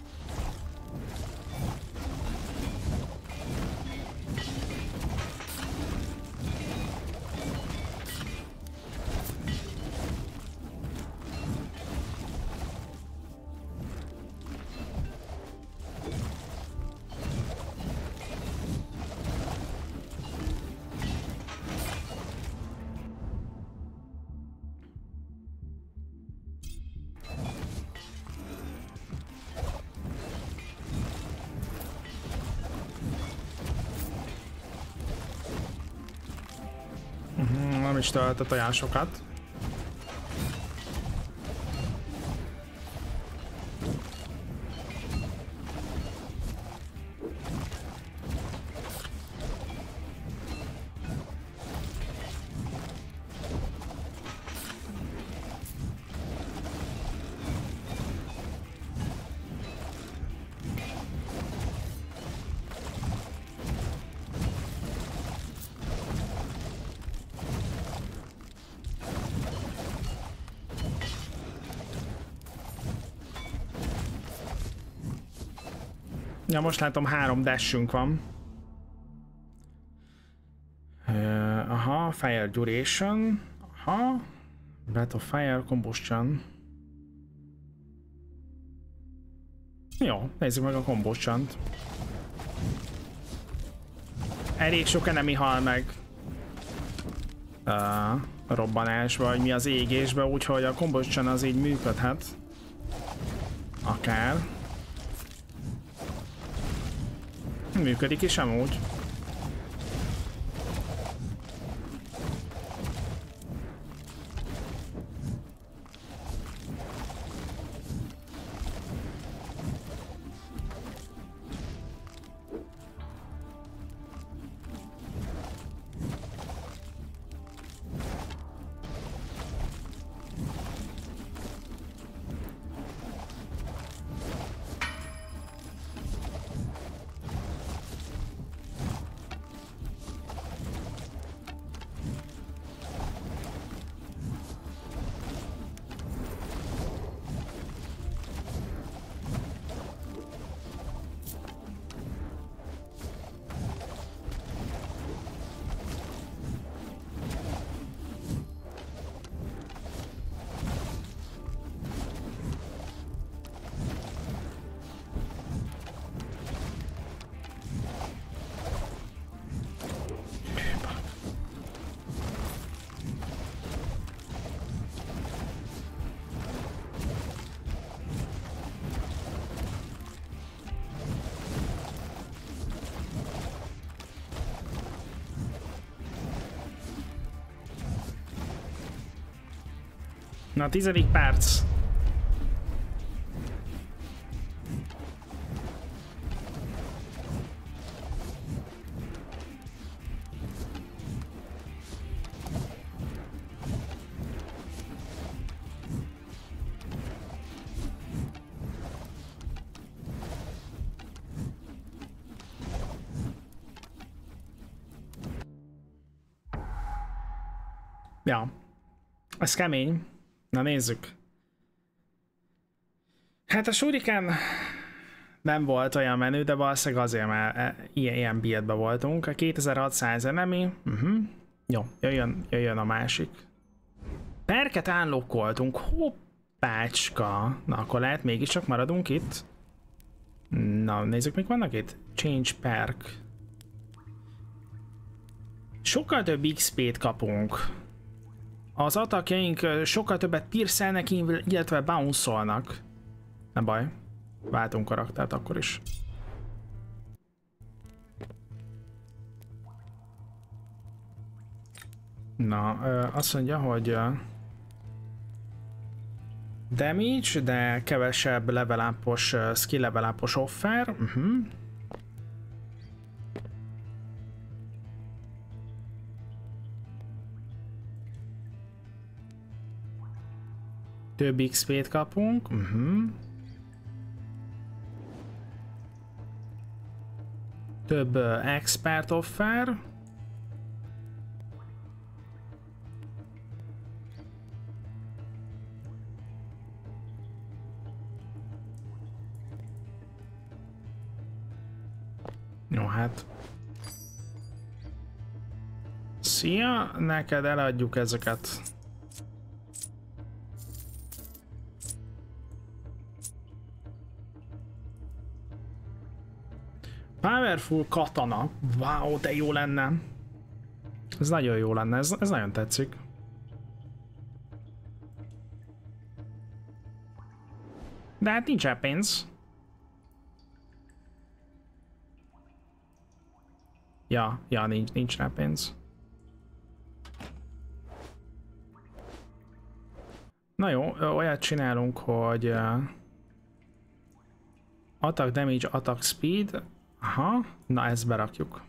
hú, hú, hú. Ja, most látom három dashünk van. Uh, aha, fire duration. Aha. Breath of fire, combustion. Jó, nézzük meg a combustion -t. Elég sok enemi hal meg. Uh, robbanás, vagy mi az égésbe, úgyhogy a combustion az így működhet. Akár. Működik is amúgy. Na, tizedik perc. Ja, ez kemény. Na nézzük. Hát a Shuriken nem volt olyan menő, de valószínűleg azért, mert e, ilyen, ilyen buildbe voltunk. A 2600 enemy, uh-huh. jó, jöjjön, jöjjön a másik. Perket állokkoltunk, hoppácska. Na, akkor lehet mégiscsak maradunk itt. Na, nézzük, mik vannak itt. Change perk. Sokkal több XP-t kapunk. Az atakjaink sokkal többet pirszelnek, illetve bounce-olnak. Nem baj. Váltunk karaktert akkor is. Na, azt mondja, hogy damage, de kevesebb level up-os, skill level up-os offer. Uh mhm. -huh. Több XP-t kapunk. Uh. -huh. Több uh, expert offer. Jó, hát... Szia, neked eladjuk ezeket. Powerful katana. Wow, de jó lenne. Ez nagyon jó lenne, ez, ez nagyon tetszik. De hát nincs pénz. Ja, ja, nincs, nincs rá pénz. Na jó, olyat csinálunk, hogy uh, attack damage, attack speed, Aha, na ezt berakjuk.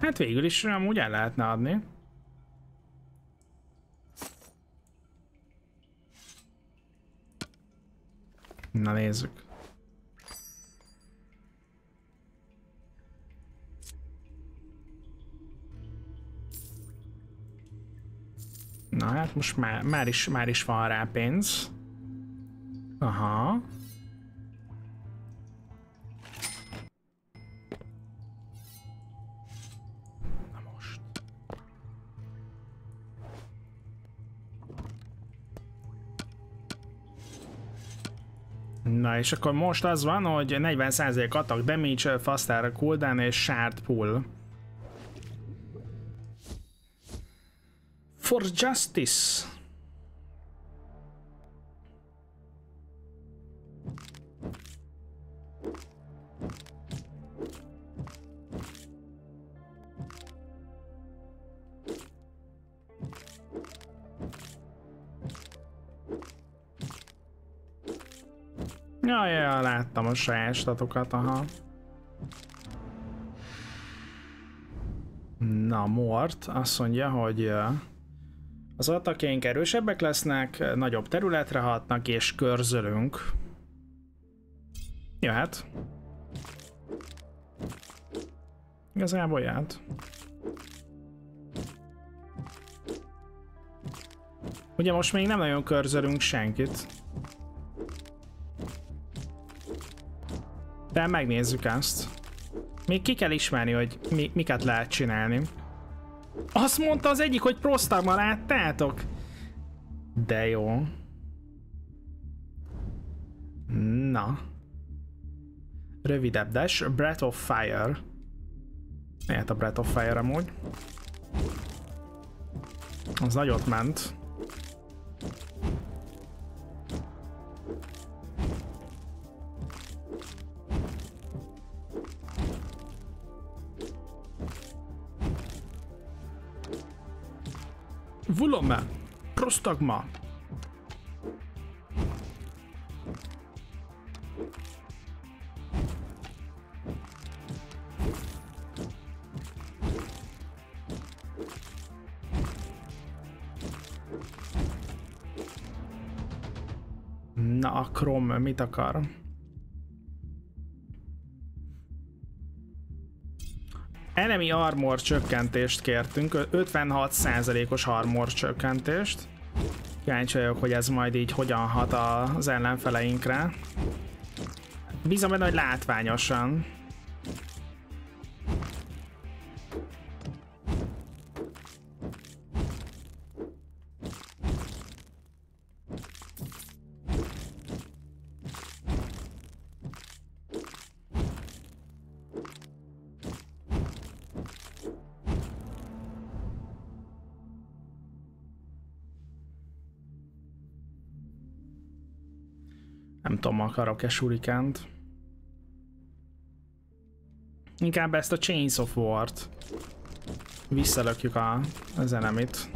Hát végül is amúgy el lehetne adni. Na nézzük. Na hát most már, már, is, már is van rá pénz. Aha. Na most. Na és akkor most az van, hogy 40% attack damage, faster cooldown és shard pull. For justice. Ja, ja, láttam a saját statokat, aha. Na, Mort azt mondja, hogy az atakjaink erősebbek lesznek, nagyobb területre hatnak és körzölünk. Jöhet. Igazából jöhet. Ugye most még nem nagyon körzölünk senkit. De megnézzük ezt. Még ki kell ismerni, hogy mi, miket lehet csinálni. Azt mondta az egyik, hogy prostagma láttátok? De jó. Na. Rövidebb dash, Breath of Fire. Miért a Breath of Fire amúgy? Az nagyot ment. Prostagma. Na, a Krom mit akar? Enemy armor csökkentést kértünk, 56%-os armor csökkentést. Kíváncsi vagyok, hogy ez majd így hogyan hat az ellenfeleinkre. Bízom benne, hogy látványosan. Nem tudom, akarok-e shurikent. Inkább ezt a Chains of War-t. Visszalökjük a, az enemit.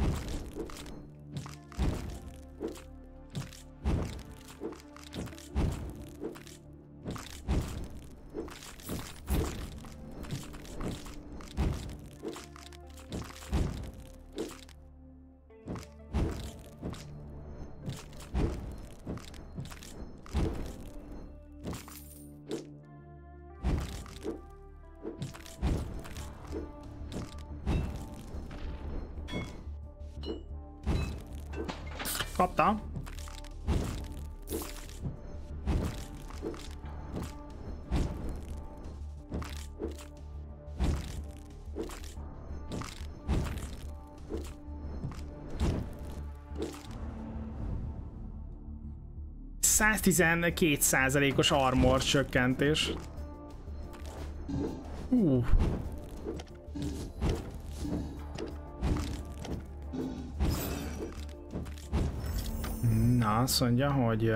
12%-os armor csökkentés. Uh. Na, azt mondja, hogy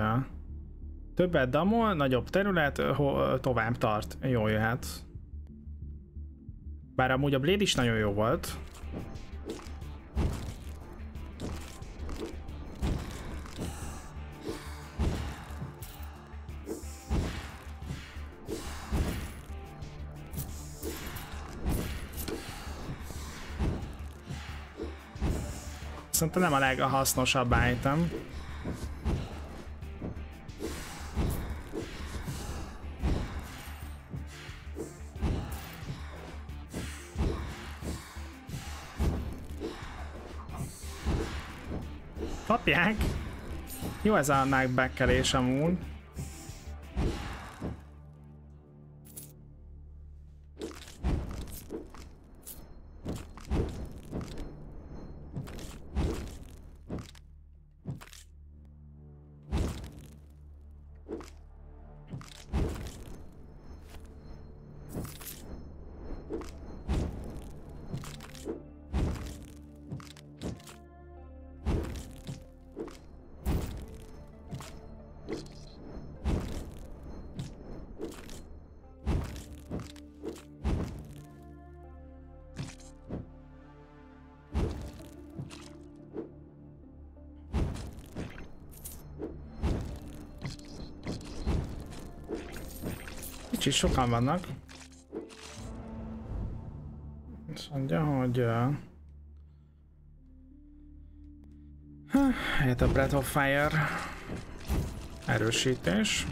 többet damol, nagyobb terület, tovább tart. Jó jöhet. Bár amúgy a Blade is nagyon jó volt. Szerintem nem a leghasznosabb item. Kapják. Jó ez a knockbackelés amúgy. Sokan vannak. Azt mondja, hogy... Uh, a Breath of Fire erősítés.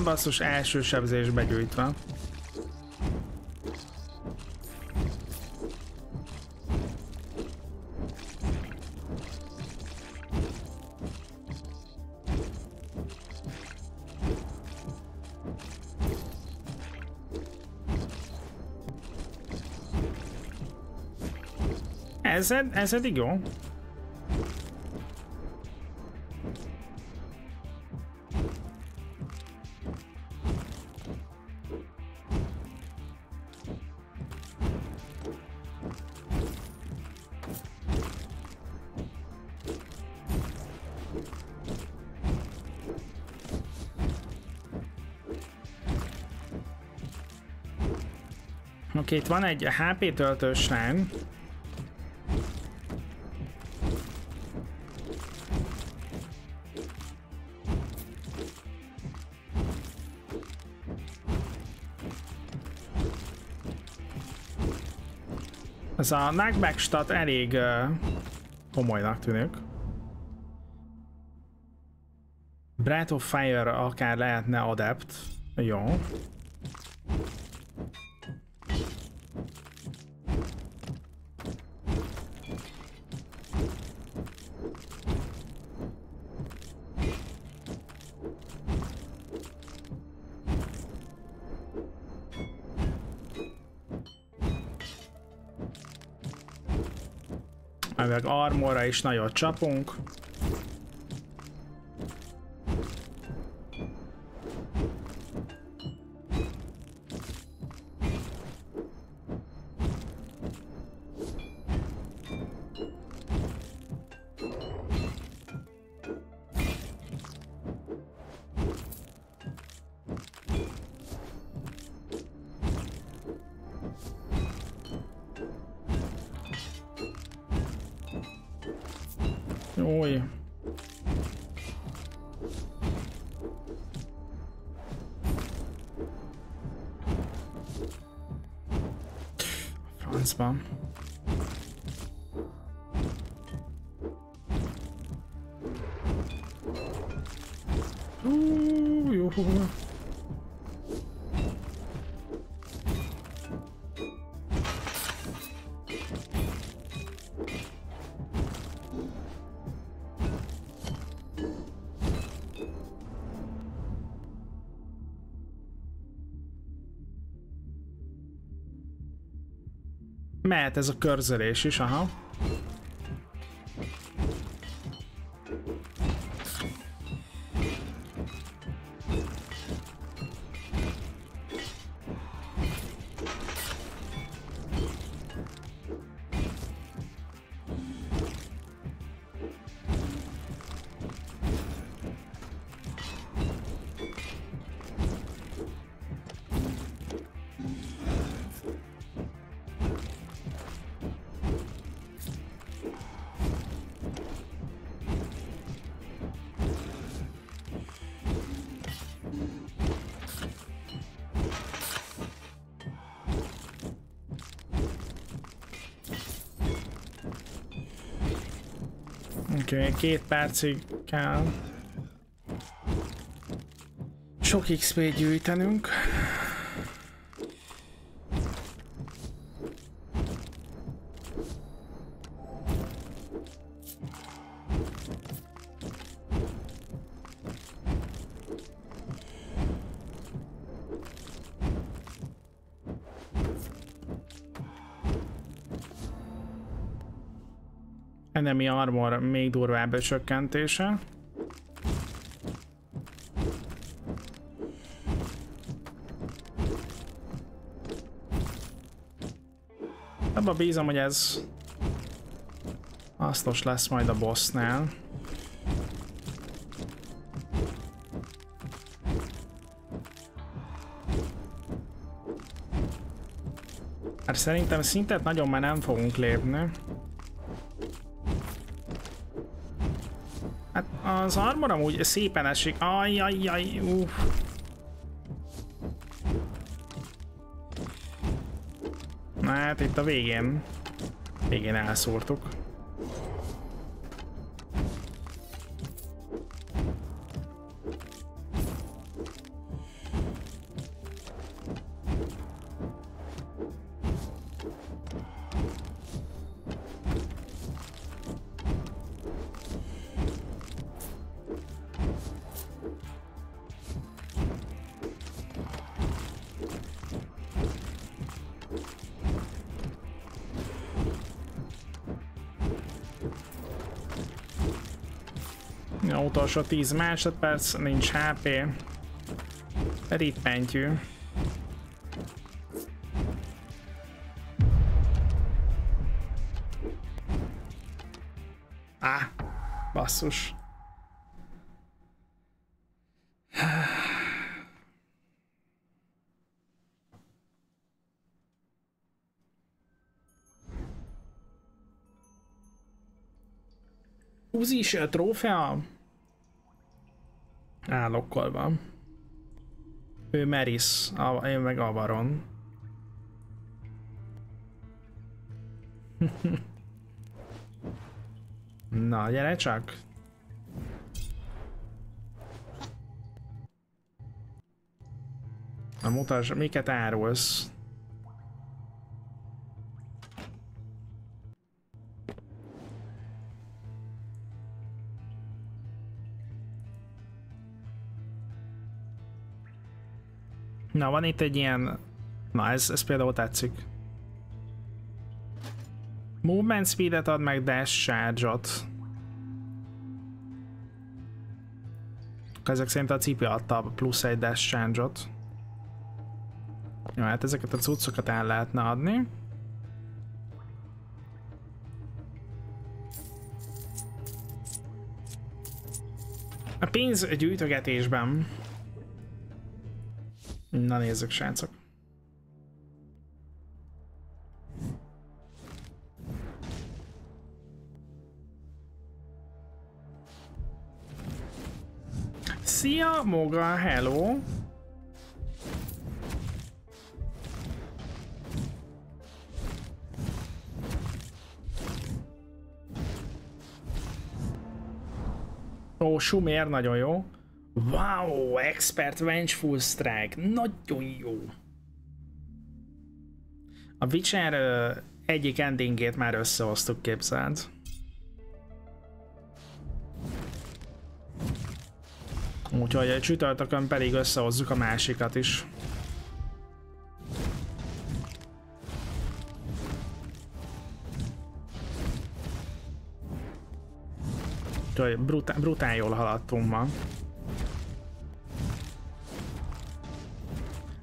Na basszus, első sebzésbe gyújtva. Ez, ez eddig jó. Oké, itt van egy HP töltős slime. Ez a knockback stat elég uh, komolynak tűnik. Breath of Fire akár lehetne adept. Jó. Armorra is nagyot csapunk. Mehet ez a körzölés is, aha. Oké, két percig kell sok XP-t gyűjtenünk. Enemy armor még durvább csökkentése. Abba bízom, hogy ez hasznos lesz majd a bossnál. Hát szerintem szintet nagyon már nem fogunk lépni. Az armor amúgy szépen esik. Ajjajjaj, uff. Na hát itt a végén. Végén elszórtuk. Utolsó 10 másodperc, nincs HP. Ritpentyű. Á, basszus. Uzi is a trófea? Állokkal van. Ő Meris, én meg Avaron. Na, gyere csak! Na mutasd, miket árulsz? Na, van itt egy ilyen... Na, ez, ez például tetszik. Movement speedet ad meg dash charge-ot. Ezek szerint a cipő adta plusz egy dash charge-ot. Jó, hát ezeket a cuccokat el lehetne adni. A pénz gyűjtögetésben Na nézzük, srácok. Szia, Moga, hello! Ó, Sumér, nagyon jó. Wow, Expert Vengeful Strike, nagyon jó. A Witcher egyik endingét már összehoztuk képzeld. Úgyhogy egy csütörtökön pedig összehozzuk a másikat is. Úgyhogy brutál, brutál jól haladtunk ma.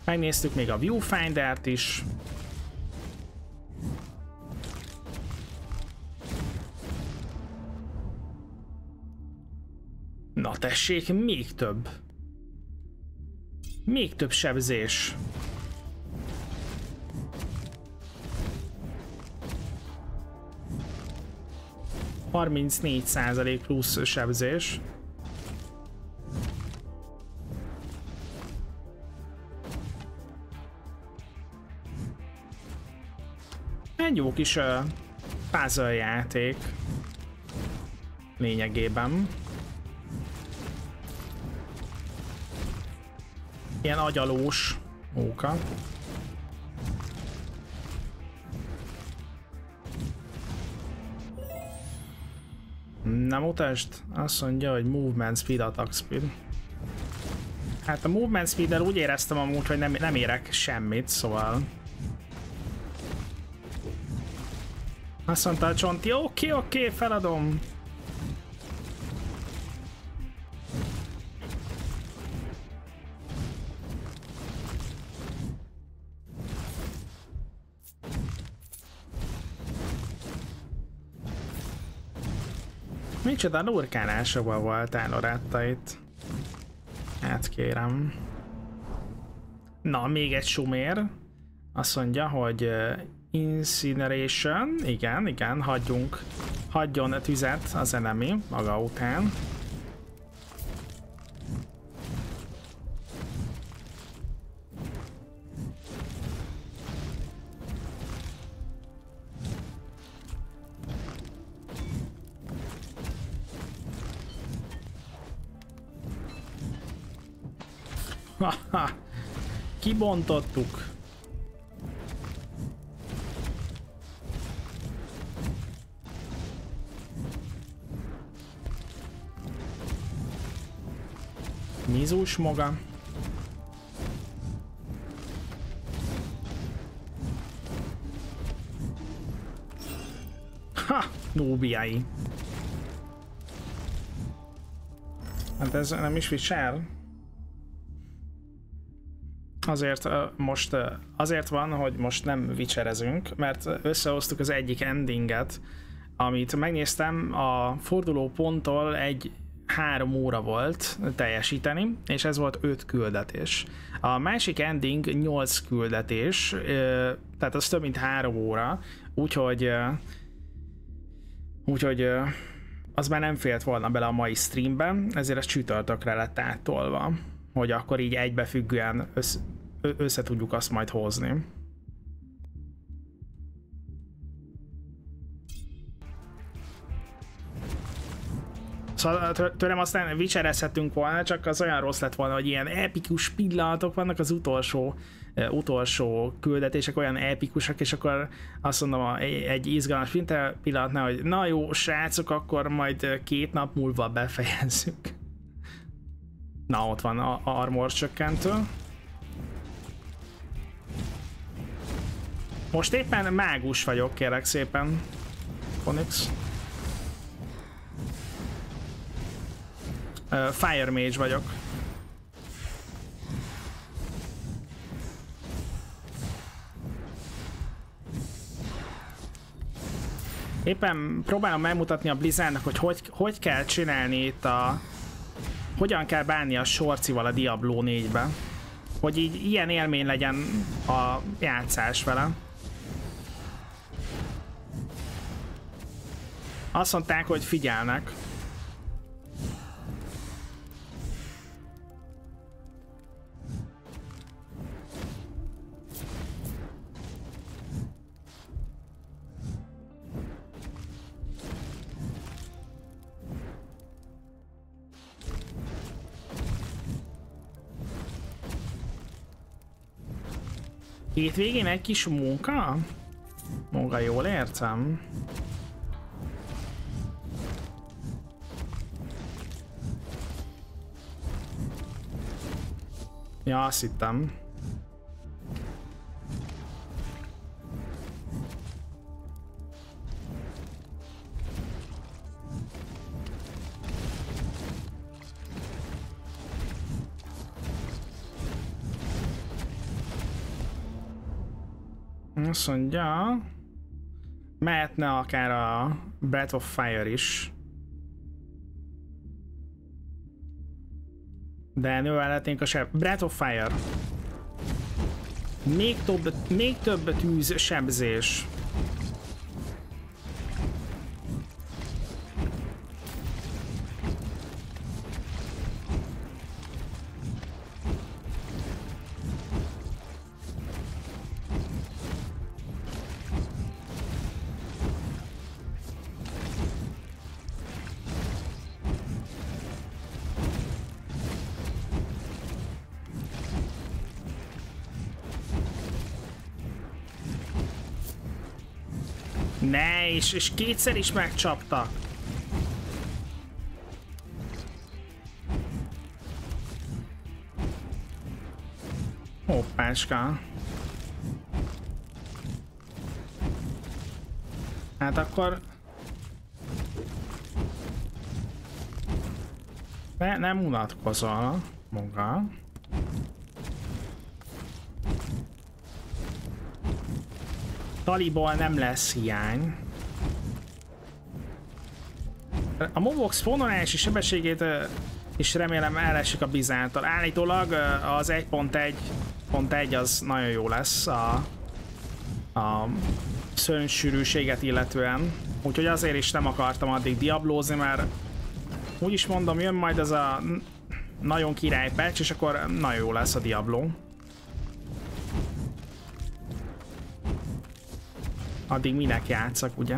Megnéztük még a Viewfinder-t is. Na tessék, még több. Még több sebzés. Százalék plusz sebzés. Jó kis uh, puzzle játék lényegében. Ilyen agyalós móka. Nem mutasd, azt mondja, hogy movement speed, attack speed. Hát a movement speed úgy éreztem amúgy, hogy nem, nem érek semmit, szóval... Azt mondta a csonti, oké, oké, feladom. Micsoda lurkálásokban voltál, Loretta itt. Hát kérem. Na, még egy sumér. Azt mondja, hogy Incineration, igen, igen, hagyjunk, hagyjon tüzet az enemi maga után. Kibontottuk. Mízus maga. Ha! Nóbiai. Hát ez nem is visel. Azért most azért van, hogy most nem vicserezünk, mert összehoztuk az egyik endinget, amit megnéztem a forduló ponttól egy három óra volt teljesíteni, és ez volt öt küldetés. A másik ending 8 küldetés, tehát az több mint három óra, úgyhogy úgyhogy az már nem félt volna bele a mai streamben, ezért ez csütörtökre lett áttolva, hogy akkor így egybefüggően össze, össze tudjuk azt majd hozni. Szóval tőlem aztán vicserezhetünk volna, csak az olyan rossz lett volna, hogy ilyen epikus pillanatok vannak az utolsó utolsó küldetések olyan epikusak, és akkor azt mondom egy izgalmas pillanatnál, hogy na jó, srácok, akkor majd két nap múlva befejezzük. Na, ott van a armor csökkentő. Most éppen mágus vagyok, kérek szépen. Onyx. Uh, Fire Mage vagyok. Éppen próbálom megmutatni a Blizzardnak, hogy, hogy hogy kell csinálni itt a... Hogyan kell bánni a sorcival a Diablo 4-be. Hogy így ilyen élmény legyen a játszás vele. Azt mondták, hogy figyelnek. Hétvégén egy kis munka? Munka, jól értem. Ja, azt hittem. Azt mondja, mehetne akár a Breath of Fire is. De növelhetnénk a seb... Breath of Fire. Még több, még több tűz sebzés. És, és kétszer is megcsaptak. Hoppáska. Hát akkor... Ne, nem unatkozol maga. Taliból nem lesz hiány. A mobok spawnolási sebességét is remélem elesik a bizáltal. Állítólag az 1.1.1 az nagyon jó lesz a, a szörnysűrűséget illetően. Úgyhogy azért is nem akartam addig diablózni, mert úgy is mondom, jön majd ez a nagyon király patch, és akkor nagyon jó lesz a Diablo. Addig minek játszak, ugye?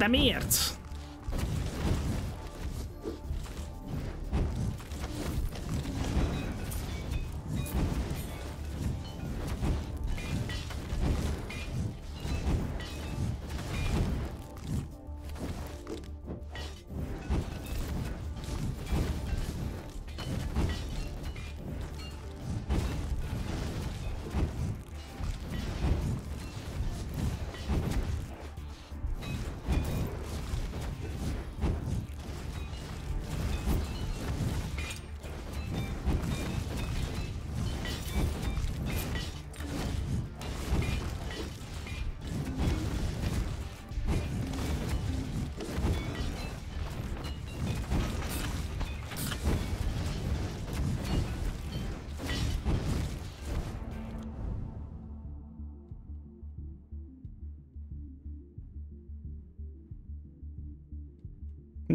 De miért?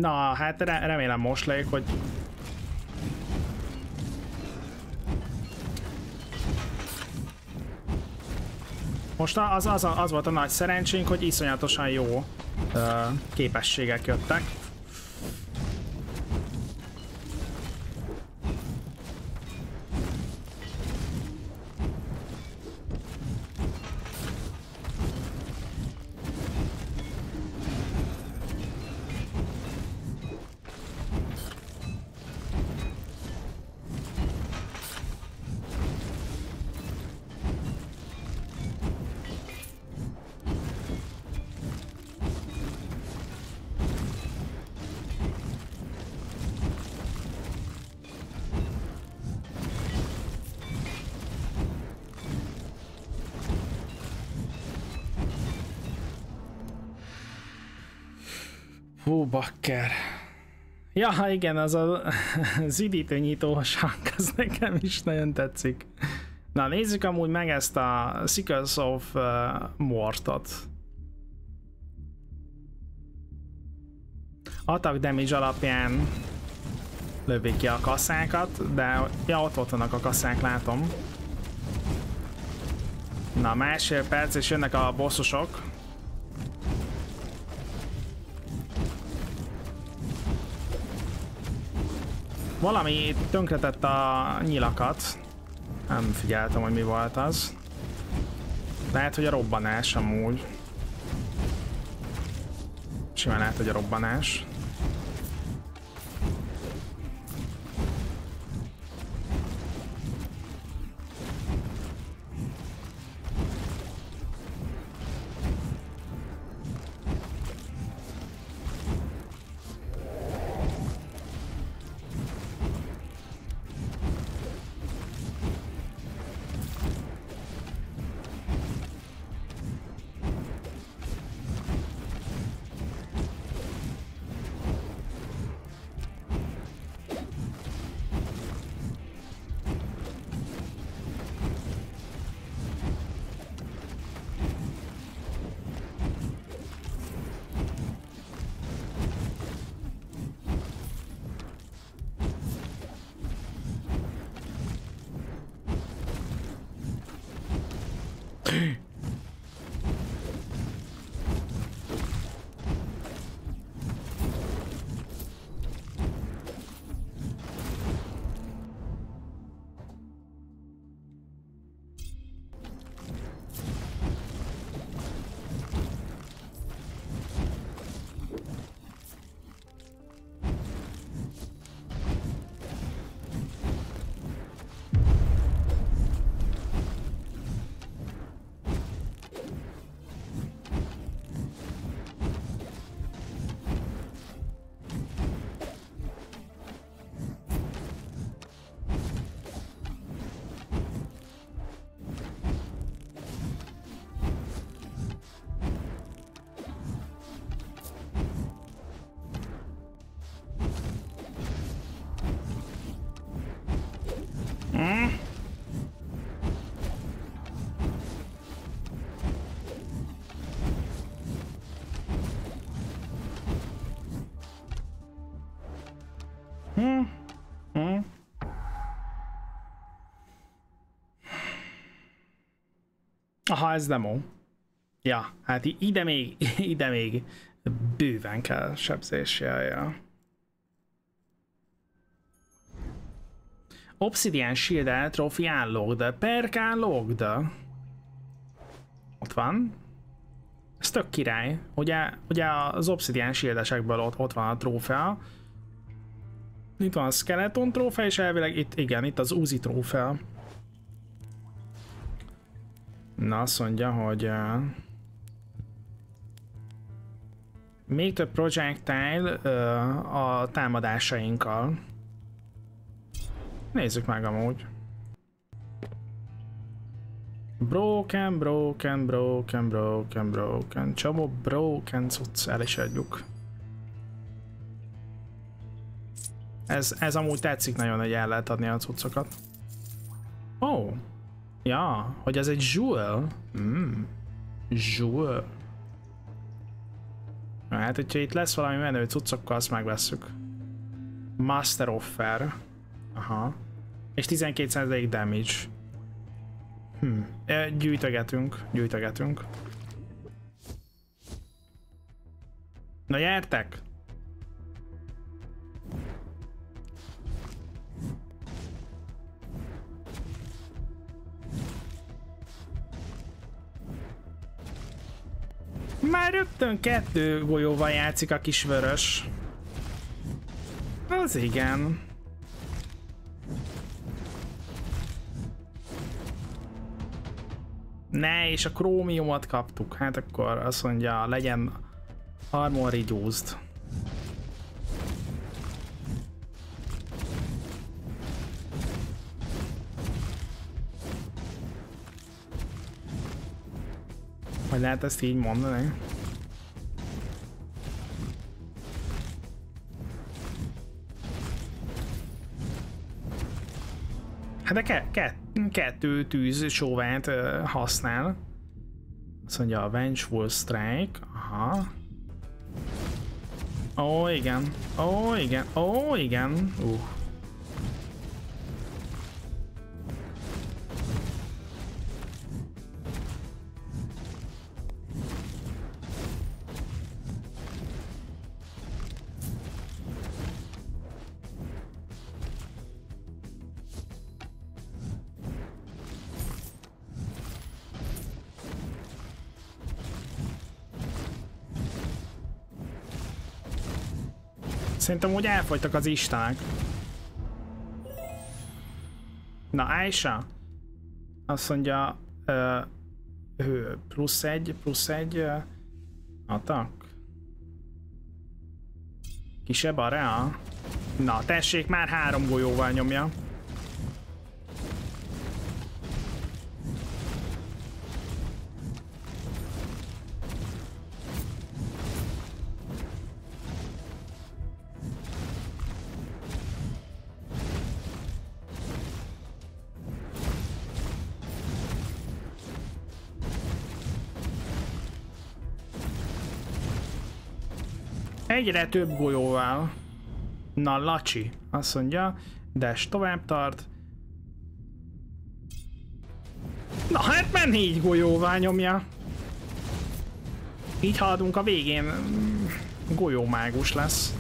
Na, hát remélem most lejük, hogy Most az, az, az volt a nagy szerencsénk, hogy iszonyatosan jó uh, képességek jöttek. Hú, bakker. Ja, igen, az a az hang, az nekem is nagyon tetszik. Na, nézzük amúgy meg ezt a Sickles of uh, Mortot. Attack damage alapján lövik ki a kasszákat, de ja, ott, ott vannak a kasszák, látom. Na, másfél perc, és jönnek a bosszosok. Valami tönkretett a nyilakat. Nem figyeltem, hogy mi volt az. Lehet, hogy a robbanás amúgy. Simán lehet, hogy a robbanás. Aha, ez demo. Ja, hát ide még, ide még bőven kell sebzés, ja, ja. Obsidian Shield Trophy Unlocked. Perk Unlocked. Ott van. Ez tök király. Ugye, ugye az Obsidian Shield-esekből ott, ott van a trófea. Itt van a Skeleton trófea, és elvileg itt, igen, itt az Uzi trófea. Na, azt mondja, hogy uh, még több projectile uh, a támadásainkkal. Nézzük meg amúgy. Broken, broken, broken, broken, broken. Csomó broken cucc, el is adjuk. Ez, ez amúgy tetszik nagyon, hogy el lehet adni a cuccokat. Oh, Ja, hogy ez egy jewel. Mm. Jewel. Hát, hogyha itt lesz valami menő cuccokkal, azt megveszük. Master Offer. Aha. És 12% damage. Hm. Gyűjtögetünk, gyűjtögetünk. Na gyertek! Már rögtön kettő golyóval játszik a kis vörös. Az igen. Ne, és a krómiumot kaptuk. Hát akkor azt mondja, legyen armor reduced. Vagy lehet ezt így mondani? Hát de ke ke kettő tűz sóvát használ. Azt mondja a Vengeful Strike. Aha. Ó, igen. Ó, igen. Ó, igen. Uh. Szerintem úgy elfogytak az istenek. Na, Aisha. Azt mondja, uh, plusz egy, plusz egy uh, atak. Kisebb a rea? Na, tessék, már három golyóval nyomja. Egyre több golyóval. Na, Lacsi, azt mondja, Des tovább tart. Na hát már négy golyóval nyomja. Így haladunk a végén. Golyómágus lesz.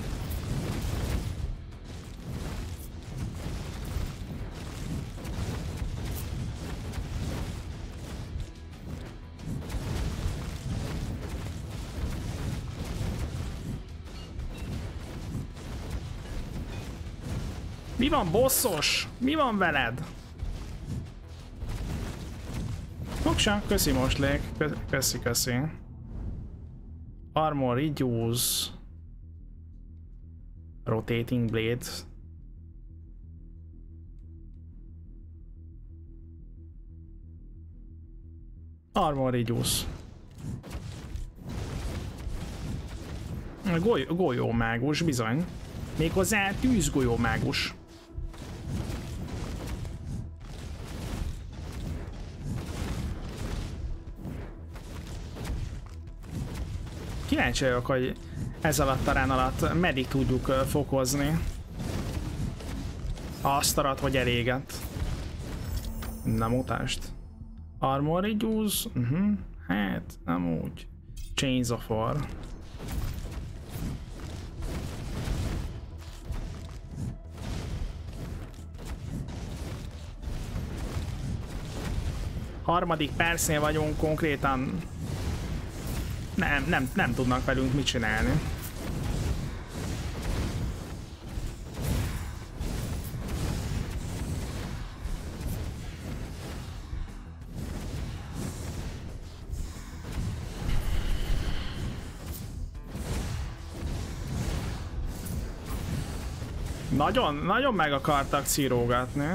Mi van, bosszos? Mi van veled? Fogsa, köszi moslék. Köszi, köszi. Armor reduce. Rotating blades. Armor reduce. Goly golyó mágus, bizony. Méghozzá tűzgolyó mágus. Kíváncsi vagyok, hogy ez alatt a rán alatt meddig tudjuk fokozni. Azt arat, hogy eléget. Nem utást. Armor reduce? Uh -huh. Hát, nem úgy. Chains of War. Harmadik percnél vagyunk konkrétan nem, nem, nem tudnak velünk mit csinálni. Nagyon, nagyon meg akartak círógatni.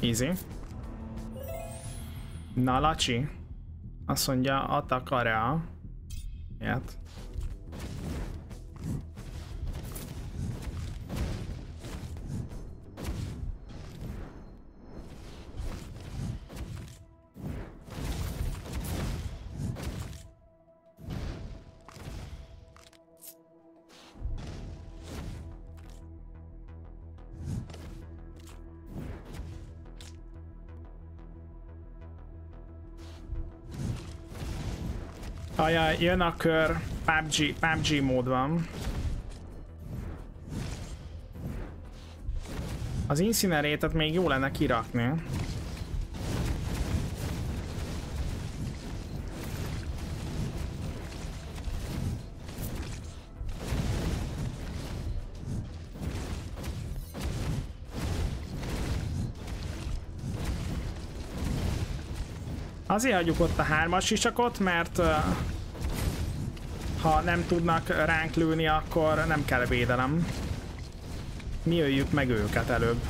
Easy. Na, Lacsi. Azt mondja, attack area. Ilyet. Ajaj, jön a kör. PUBG, PUBG mód van. Az incinerétet még jó lenne kirakni. Azért hagyjuk ott a hármas sisakot, mert uh, ha nem tudnak ránk lőni, akkor nem kell védelem. Mi öljük meg őket előbb,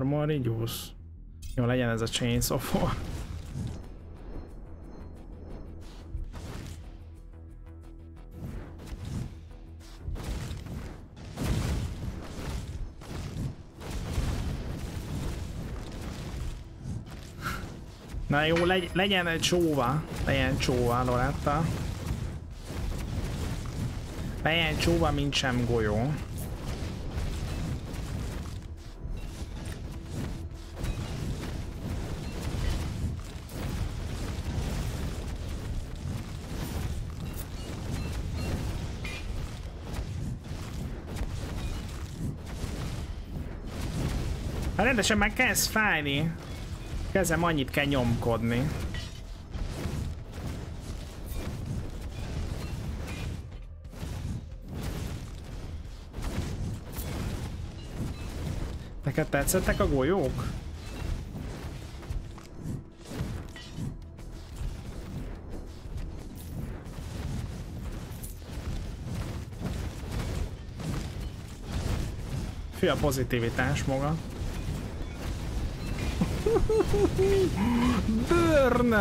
értem? Reduce. Jó, legyen ez a Chainsaw for. Na jó, legy legyen egy csóva. Legyen csóva, Loretta. Legyen csóva, mint sem golyó. Rendesen már kezd fájni. Kezem annyit kell nyomkodni. Neked tetszettek a golyók? Fő a pozitivitás maga. Burn!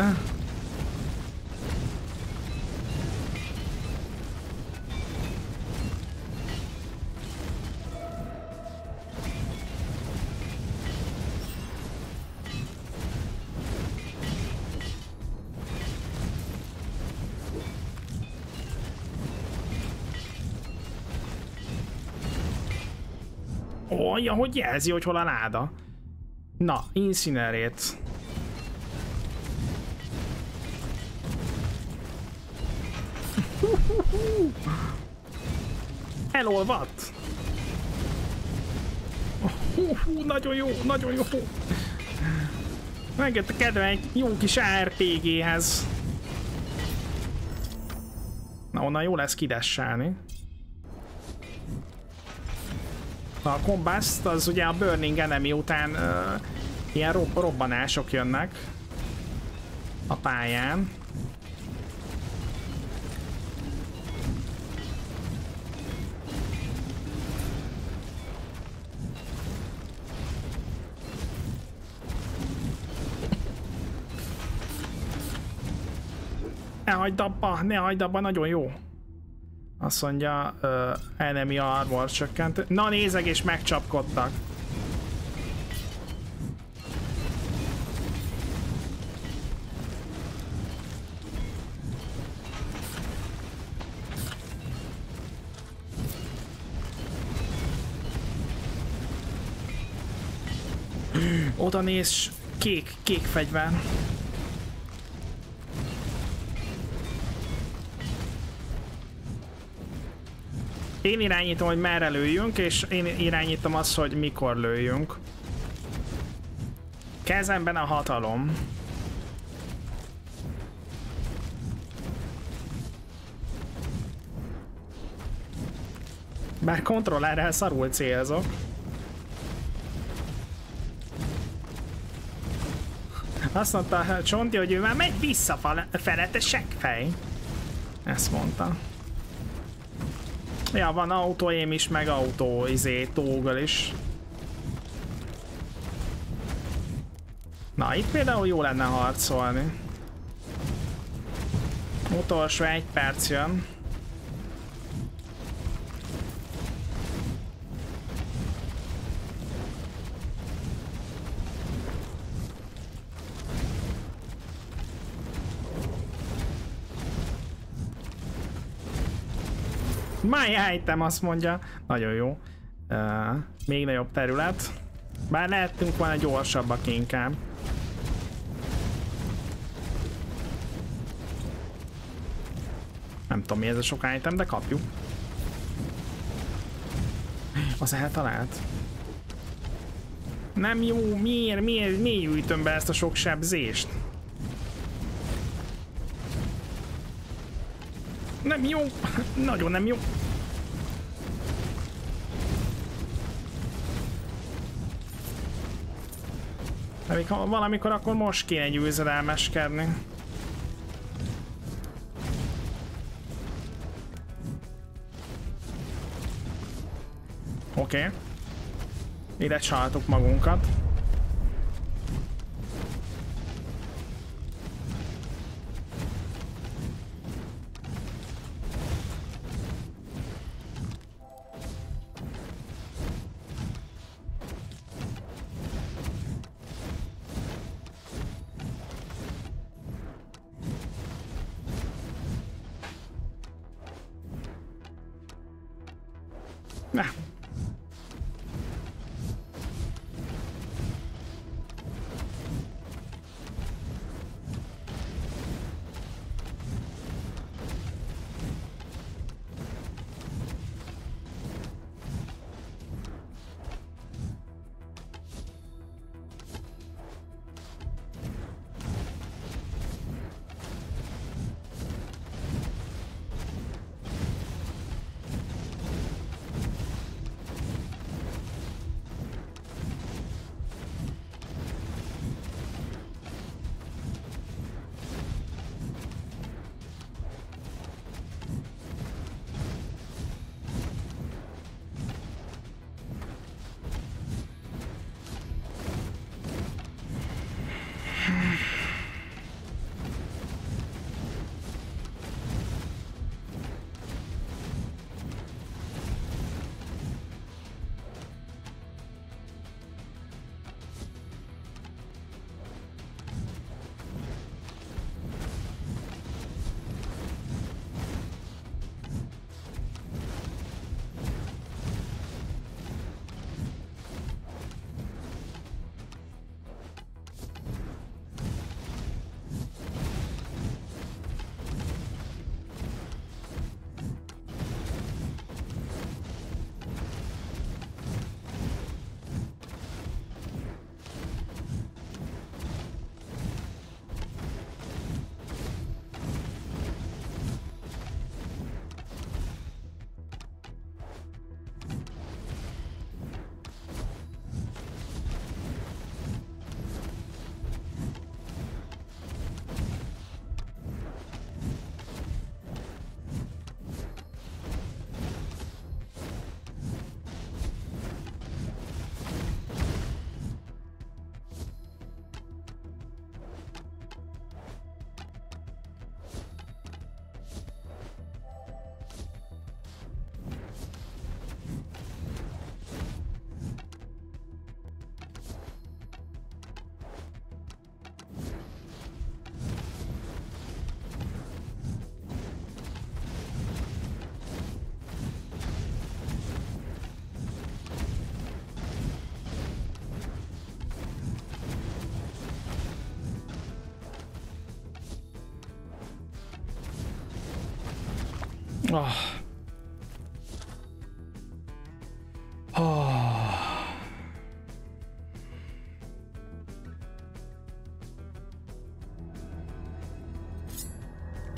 Olyan, hogy jelzi, hogy hol a láda. Na, incinerét. Elolvadt! Hú, nagyon jó, nagyon jó. Megjött a kedve egy jó kis ARPG-hez. Na, onnan jó lesz kidessálni. A Combust az ugye a Burning Enemy után uh, ilyen rob robbanások jönnek a pályán. Ne hagyd abba, ne hagyd abba, nagyon jó. Azt mondja, uh, enemy armor csökkent. Na nézek és megcsapkodtak. Oda néz, kék, kék fegyver. Én irányítom, hogy merre lőjünk, és én irányítom azt, hogy mikor lőjünk. Kezemben a hatalom. Bár kontrollerrel szarul célzok. Azt mondta Csonti, hogy ő már megy visszafele, te seggfej. Ezt mondta. Ja, van autóém is, meg autó, izé, tóggal is. Na, itt például jó lenne harcolni. Utolsó egy perc jön. My azt mondja. Nagyon jó. Uh, még nagyobb terület. Bár lehetünk volna gyorsabbak inkább. Nem tudom mi ez a sok item, de kapjuk. Az eltalált. Nem jó, miért, miért, miért gyűjtöm be ezt a sok sebzést? Nem jó, nagyon nem jó. Ha valamikor akkor most kéne győzedelmeskedni. Oké. Okay. Ide csaltuk magunkat.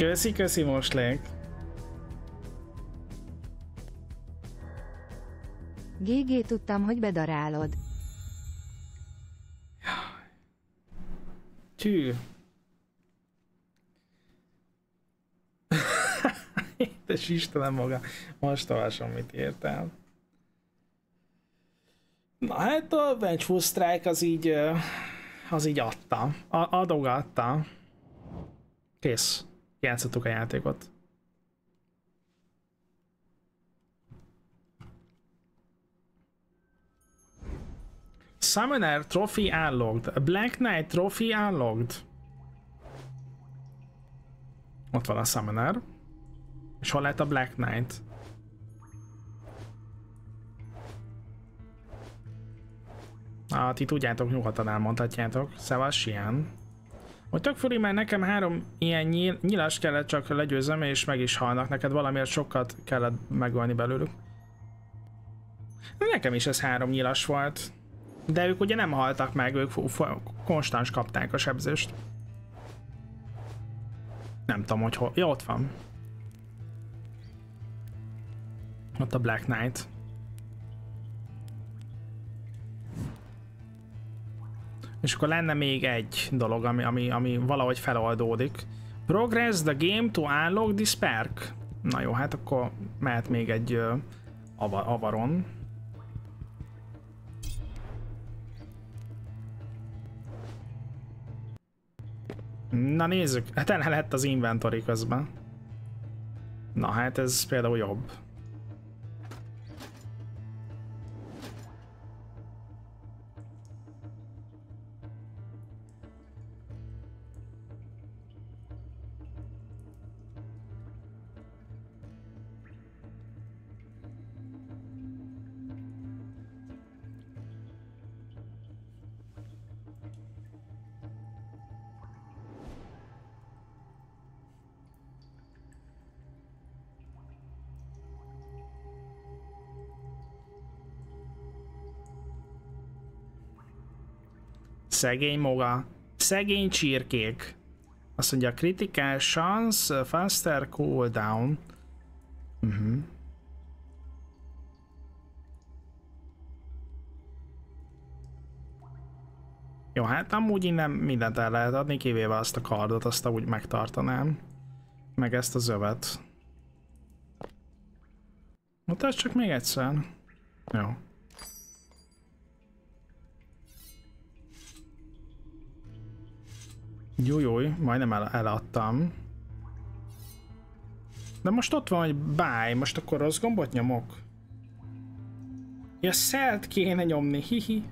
Köszi, köszi moslék. GG tudtam, hogy bedarálod. Tű. és Istenem maga, most olvasom, mit írtál. Na hát a Vengeful Strike az így az így adta. A- adogatta. Kész. Játszottuk a játékot. Summoner Trophy unlocked. Black Knight Trophy unlocked. Ott van a Summoner. És hol lett a Black Knight? Ah, ti tudjátok, nyugodtan elmondhatjátok. Szevasz, Sian. Hogy tök furi, mert nekem három ilyen nyíl, nyilas kellett csak legyőzöm, és meg is halnak. Neked valamiért sokat kellett megölni belőlük. Nekem is ez három nyilas volt. De ők ugye nem haltak meg, ők konstans kapták a sebzést. Nem tudom, hogy hol. Ja, ott van. Ott a Black Knight. És akkor lenne még egy dolog, ami, ami, ami valahogy feloldódik. Progress the game to unlock this perk. Na jó, hát akkor mehet még egy uh, avaron. Na nézzük, hát el lett az inventory közben. Na hát ez például jobb. Szegény moga. Szegény csirkék. Azt mondja, critical chance, faster cooldown. Uh-huh. Jó, hát amúgy innen mindent el lehet adni, kivéve azt a kardot, azt úgy megtartanám. Meg ezt az övet. Mutasd csak még egyszer. Jó. Jújúj, majdnem el, eladtam. De most ott van, hogy buy, most akkor rossz gombot nyomok. Ja, szelt kéne nyomni, hihi.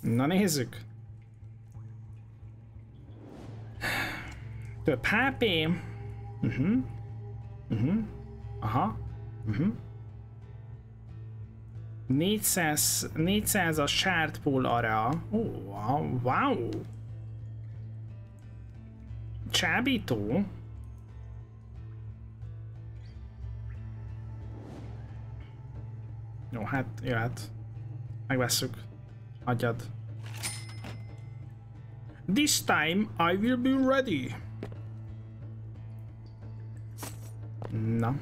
Na nézzük. Több HP. Uh -huh. Uh -huh. Aha. Uh -huh. 400, 400 a shard pool area. Oh, wow. Csábító. Jó, hát jöhet. Megvesszük. Adjad. This time I will be ready. Na.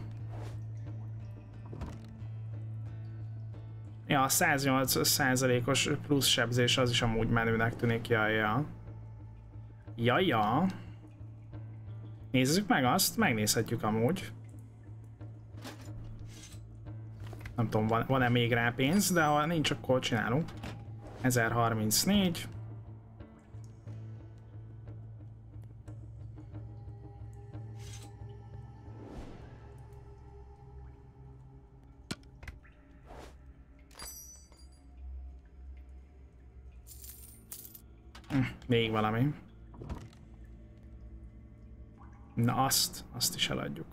Ja, a 108%-os plusz sebzés az is amúgy menőnek tűnik, ja, ja. Ja, ja. Nézzük meg azt, megnézhetjük amúgy. Nem tudom, van-e van még rá pénz, de ha nincs, akkor csinálunk. 1034. Még valami. Na azt, azt is eladjuk.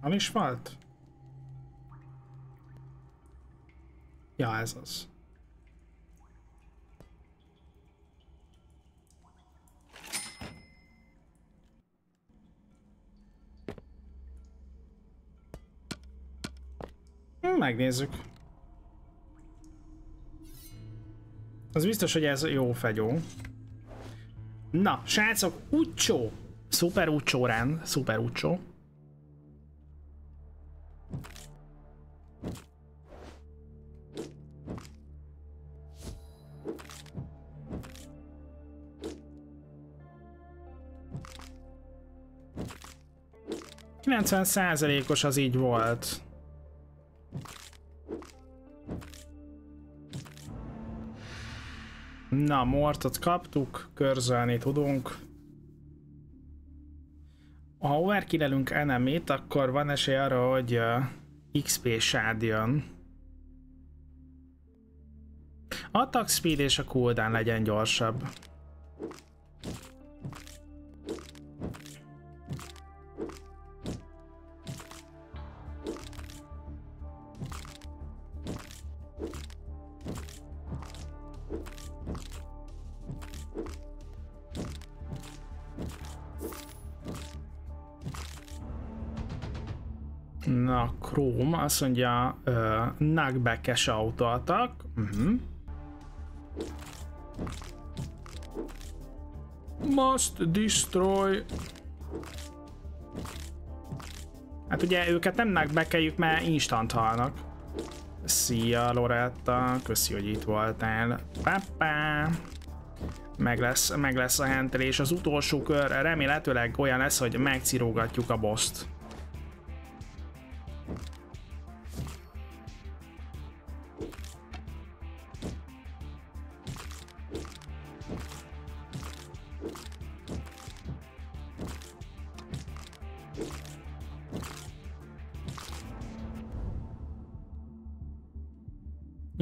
Van is volt? Ja, ez az. Megnézzük. Az biztos, hogy ez jó fegyó. Na, srácok, Ucsó! Szuper Ucsó rend, szuper Ucsó. 90%-os az így volt. Na, mortot kaptuk, körzölni tudunk. Ha overkillelünk enemit, akkor van esély arra, hogy uh, XP sád jön. Attack speed és a cooldown legyen gyorsabb. Chrome azt mondja, uh, knockback-es autóatak. Uh-huh. Must destroy. Hát ugye őket nem knockbackeljük, mert instant halnak. Szia Loretta, köszi, hogy itt voltál. Papá. Meg lesz, meg lesz a hentelés. Az utolsó kör remélhetőleg olyan lesz, hogy megcirógatjuk a boszt.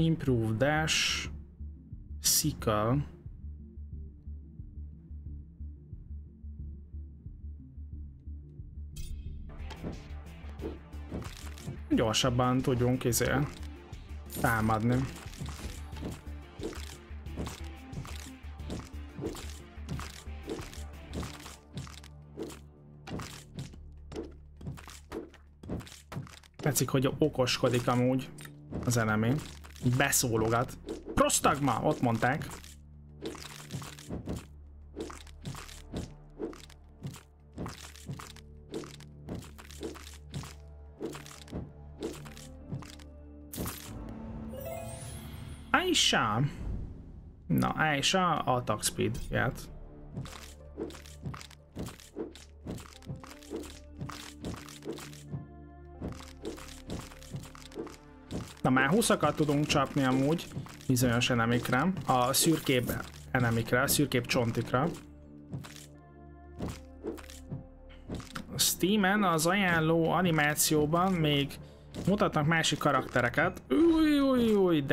Improve dash. Sickle. Gyorsabban tudjunk izé támadni. Tetszik, hogy okoskodik amúgy az enemy. Így beszólogat. Prostagma, ott mondták. Aisha. Na, Aisha attack speed ját. Na 20 tudunk csapni amúgy bizonyos enemikre, a szürkébb enemikre, a szürkébb csontikra. Steamen az ajánló animációban még mutatnak másik karaktereket. Új.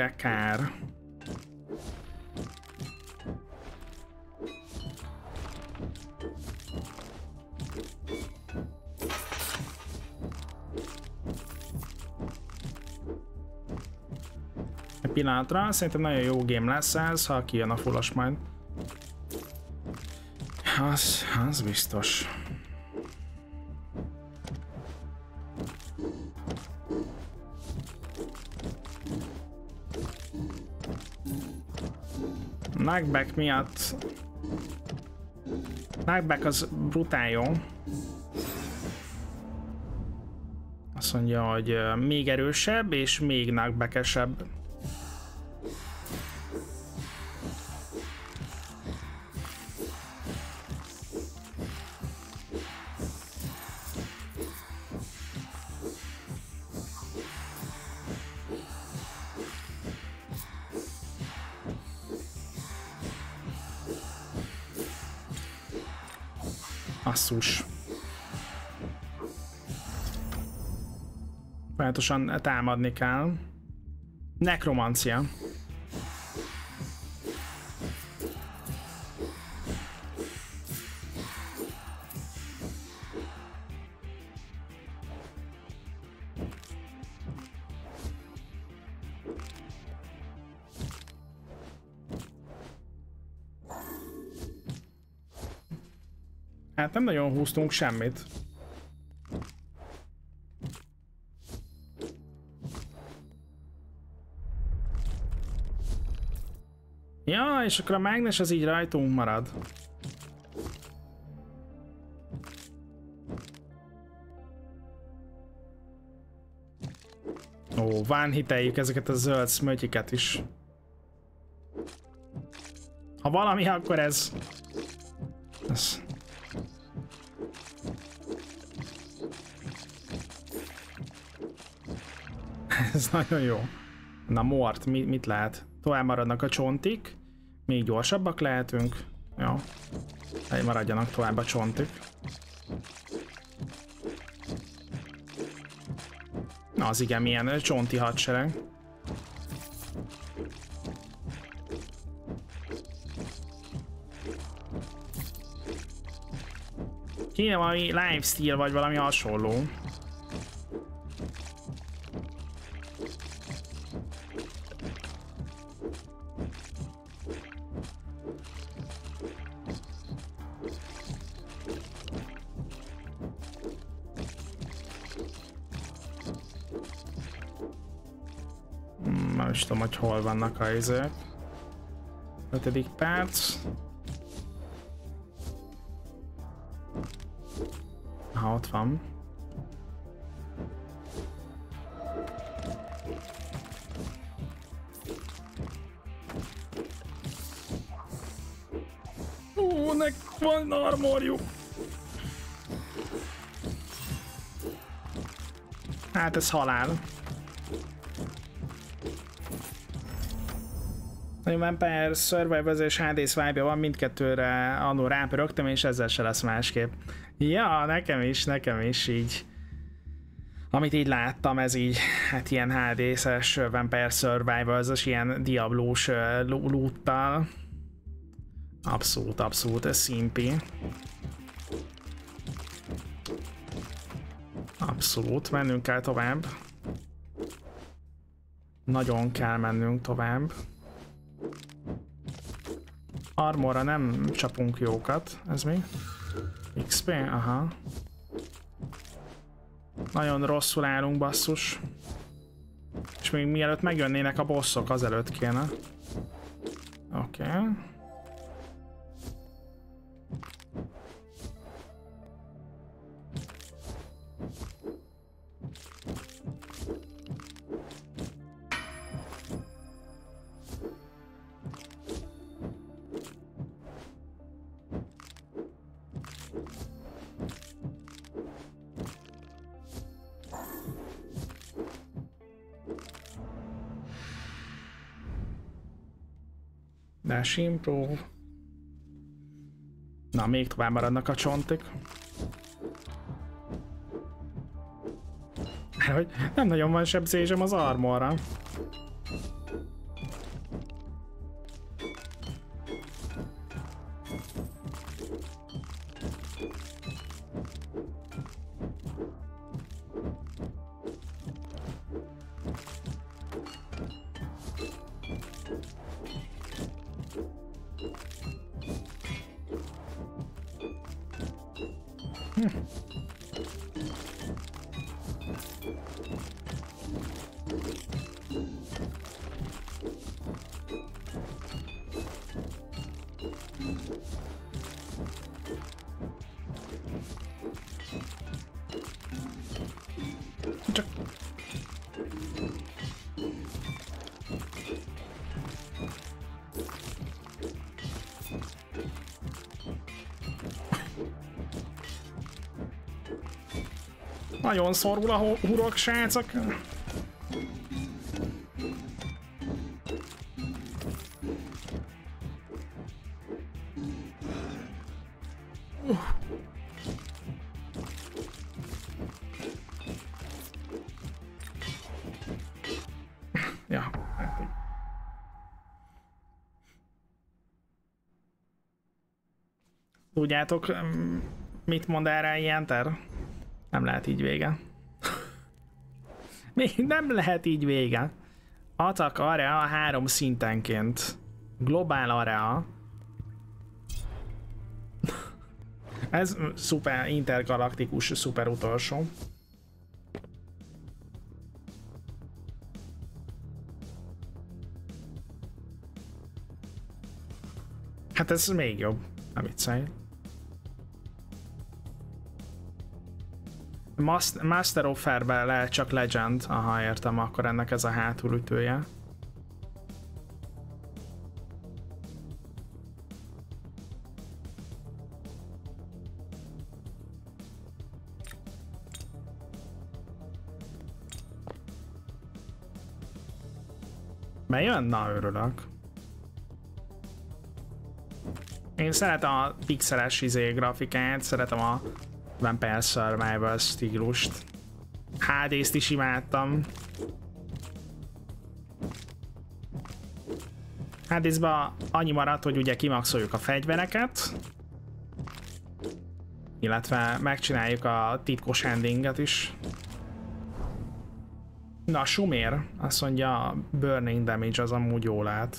Pillanatra. Szerintem nagyon jó game lesz ez, ha kijön a fullos majd. Az, az biztos. Knockback miatt Knockback az brutál jó. Azt mondja, hogy még erősebb és még knockbackesebb. Basszus. Folyamatosan támadni kell. Nekromancia. Nem nagyon húztunk semmit. Ja, és akkor a mágnes az így rajtunk marad. Ó, van hiteljük ezeket a zöld smötyiket is. Ha valami, akkor ez. Ez Ez nagyon jó. Na Mort, mi, mit lehet? Tovább maradnak a csontik. Még gyorsabbak lehetünk. Jó. Hely maradjanak tovább a csontik. Na az igen, milyen csonti hadsereg. Kéne valami lifestyle vagy valami hasonló. Hol vannak a izők. Ötödik perc. Ha ott van. Ó, nek van armorjuk. Hát ez halál. Nagyon Vampire Survivors és Hades vibe van, mindkettőre annó rápörögtem, és ezzel se lesz másképp. Ja, nekem is, nekem is így. Amit így láttam, ez így, hát ilyen HD-es Vampire Survivors, ilyen diablós loottal. Abszolút, abszolút, ez szimpi. Abszolút, mennünk kell tovább. Nagyon kell mennünk tovább. Armorra nem csapunk jókat, ez mi? XP? Aha. Nagyon rosszul állunk, basszus. És még mielőtt megjönnének a bosszok, azelőtt kéne. Oké. Okay. Dash Improve. Na, még tovább maradnak a csontok. Hogy nem nagyon van sebzésem az armorra. Nagyon szorul a hu- hurok, srácok. Tudjátok, mm, mit mond erre ilyen ter? Nem lehet így vége. Még nem lehet így vége. Atak area három szintenként. Globál area. Ez szuper intergalaktikus, szuper utolsó. Hát ez még jobb. Nem viccelj. Master of Fairbe lehet csak Legend. Aha, értem, akkor ennek ez a hátulütője. Bejön? Na, örülök. Én szeretem a pixeles izé grafikát, szeretem a Vampire Survival stílust. HD-st is imádtam. Hades-ba annyi maradt, hogy ugye kimaxoljuk a fegyvereket, illetve megcsináljuk a titkos endinget is. Na, Sumér, azt mondja, a burning damage az amúgy jól lát.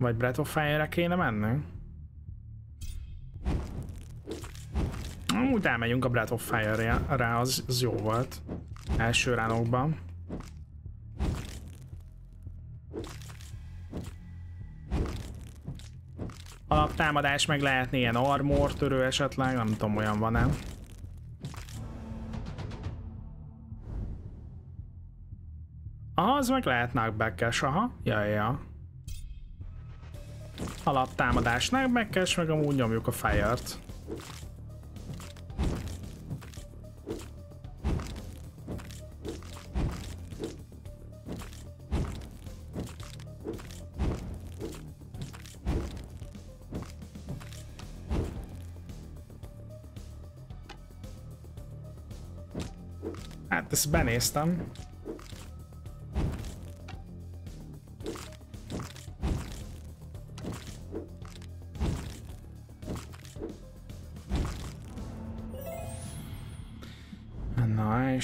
Vagy Breath of Fire-re kéne menni? Úgy elmegyünk a Breath of Fire-re, az, az jó volt. Első ránokban. Alaptámadás meg lehetne ilyen armor törő esetleg, nem tudom olyan van-e. Aha, az meg lehet knockback aha, ja, ja. Alaptámadás knockback meg amúgy nyomjuk a fire-t. ezt benéztem.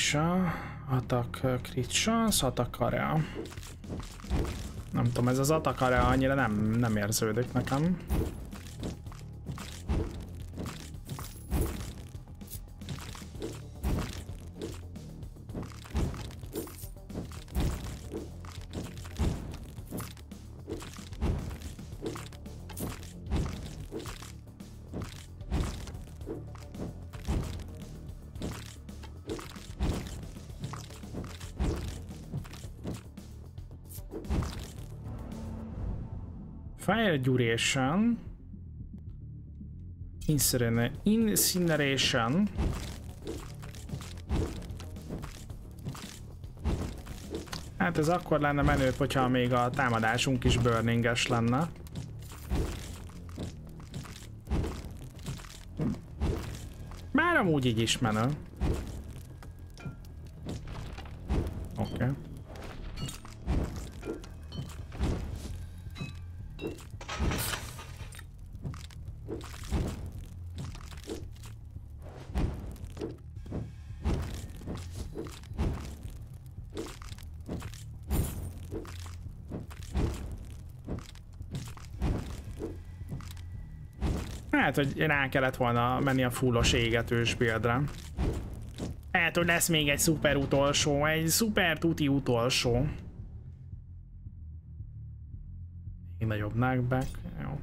Na és a attack crit chance. Nem tudom, ez az attack area annyira nem, nem érződik nekem. Duration. Incineration. Hát ez akkor lenne menő, hogyha még a támadásunk is burninges lenne. Már amúgy így is menő. Lehet, hogy rá kellett volna menni a fullos égetős buildre. Lehet, hogy lesz még egy szuper utolsó, egy szuper tuti utolsó. Még nagyobb knockback, jó.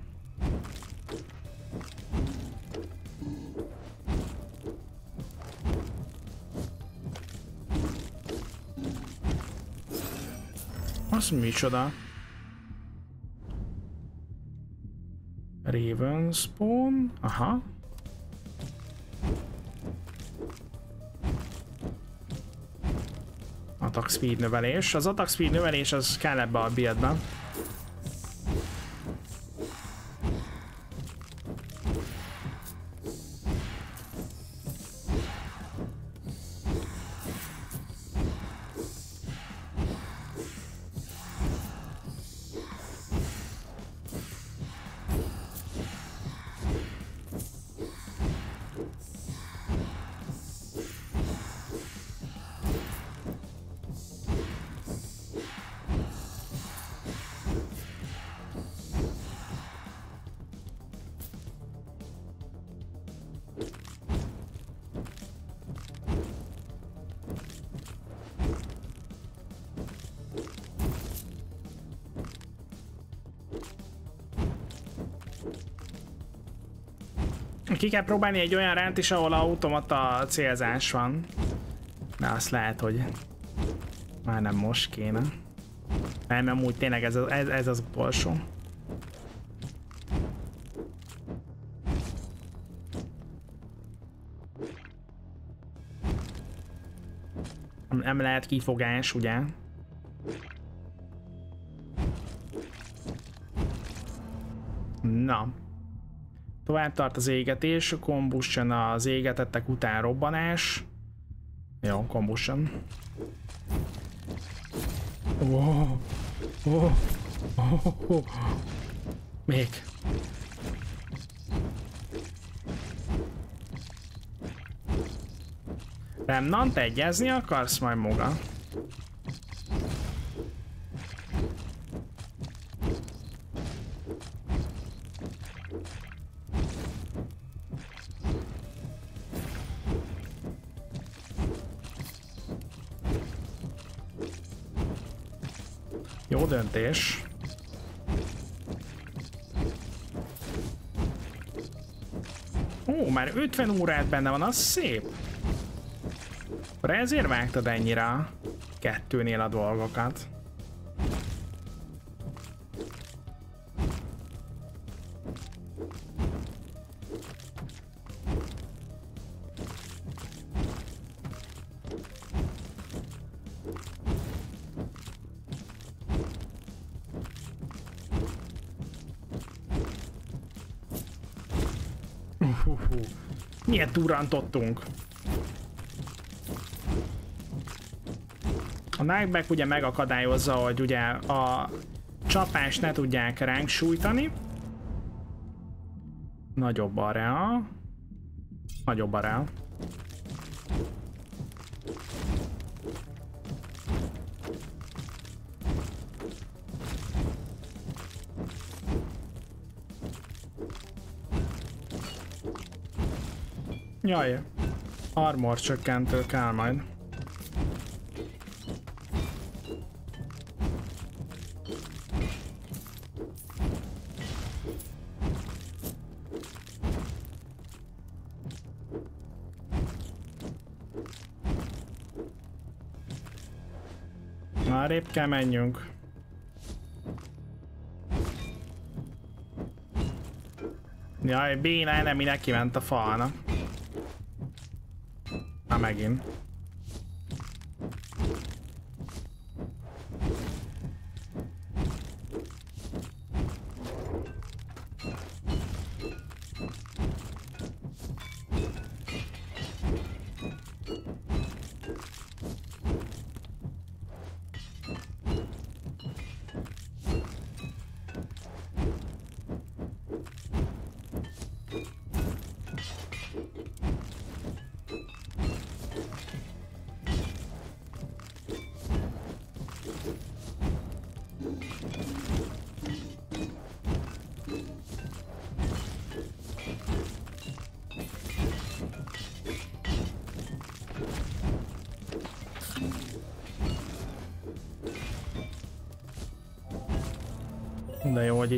Az micsoda? Raven spawn. Aha. Attack speed növelés. Az attack speed növelés az kell ebbe a buildben. Ki kell próbálni egy olyan ránt is, ahol automata célzás van. De azt lehet, hogy már nem most kéne. Nem, nem úgy tényleg ez, ez, ez az utolsó. Nem lehet kifogás, ugye? Na. Tovább tart az égetés, combustion az égetettek után robbanás. Jó, combustion. Oh, oh, oh, oh. Még. Remnant, egyezni akarsz majd maga? Döntés. Ó, már 50 órát benne van, az szép. Akkor ezért vágtad ennyire kettőnél a dolgokat. Miért durantottunk? A knockback ugye megakadályozza, hogy ugye a csapást ne tudják ránk sújtani. Nagyobb area. Nagyobb area. Jaj, armor csökkentő kell majd. Már kell menjünk. Jaj, béna enemi neki ment a falnak. Már megint.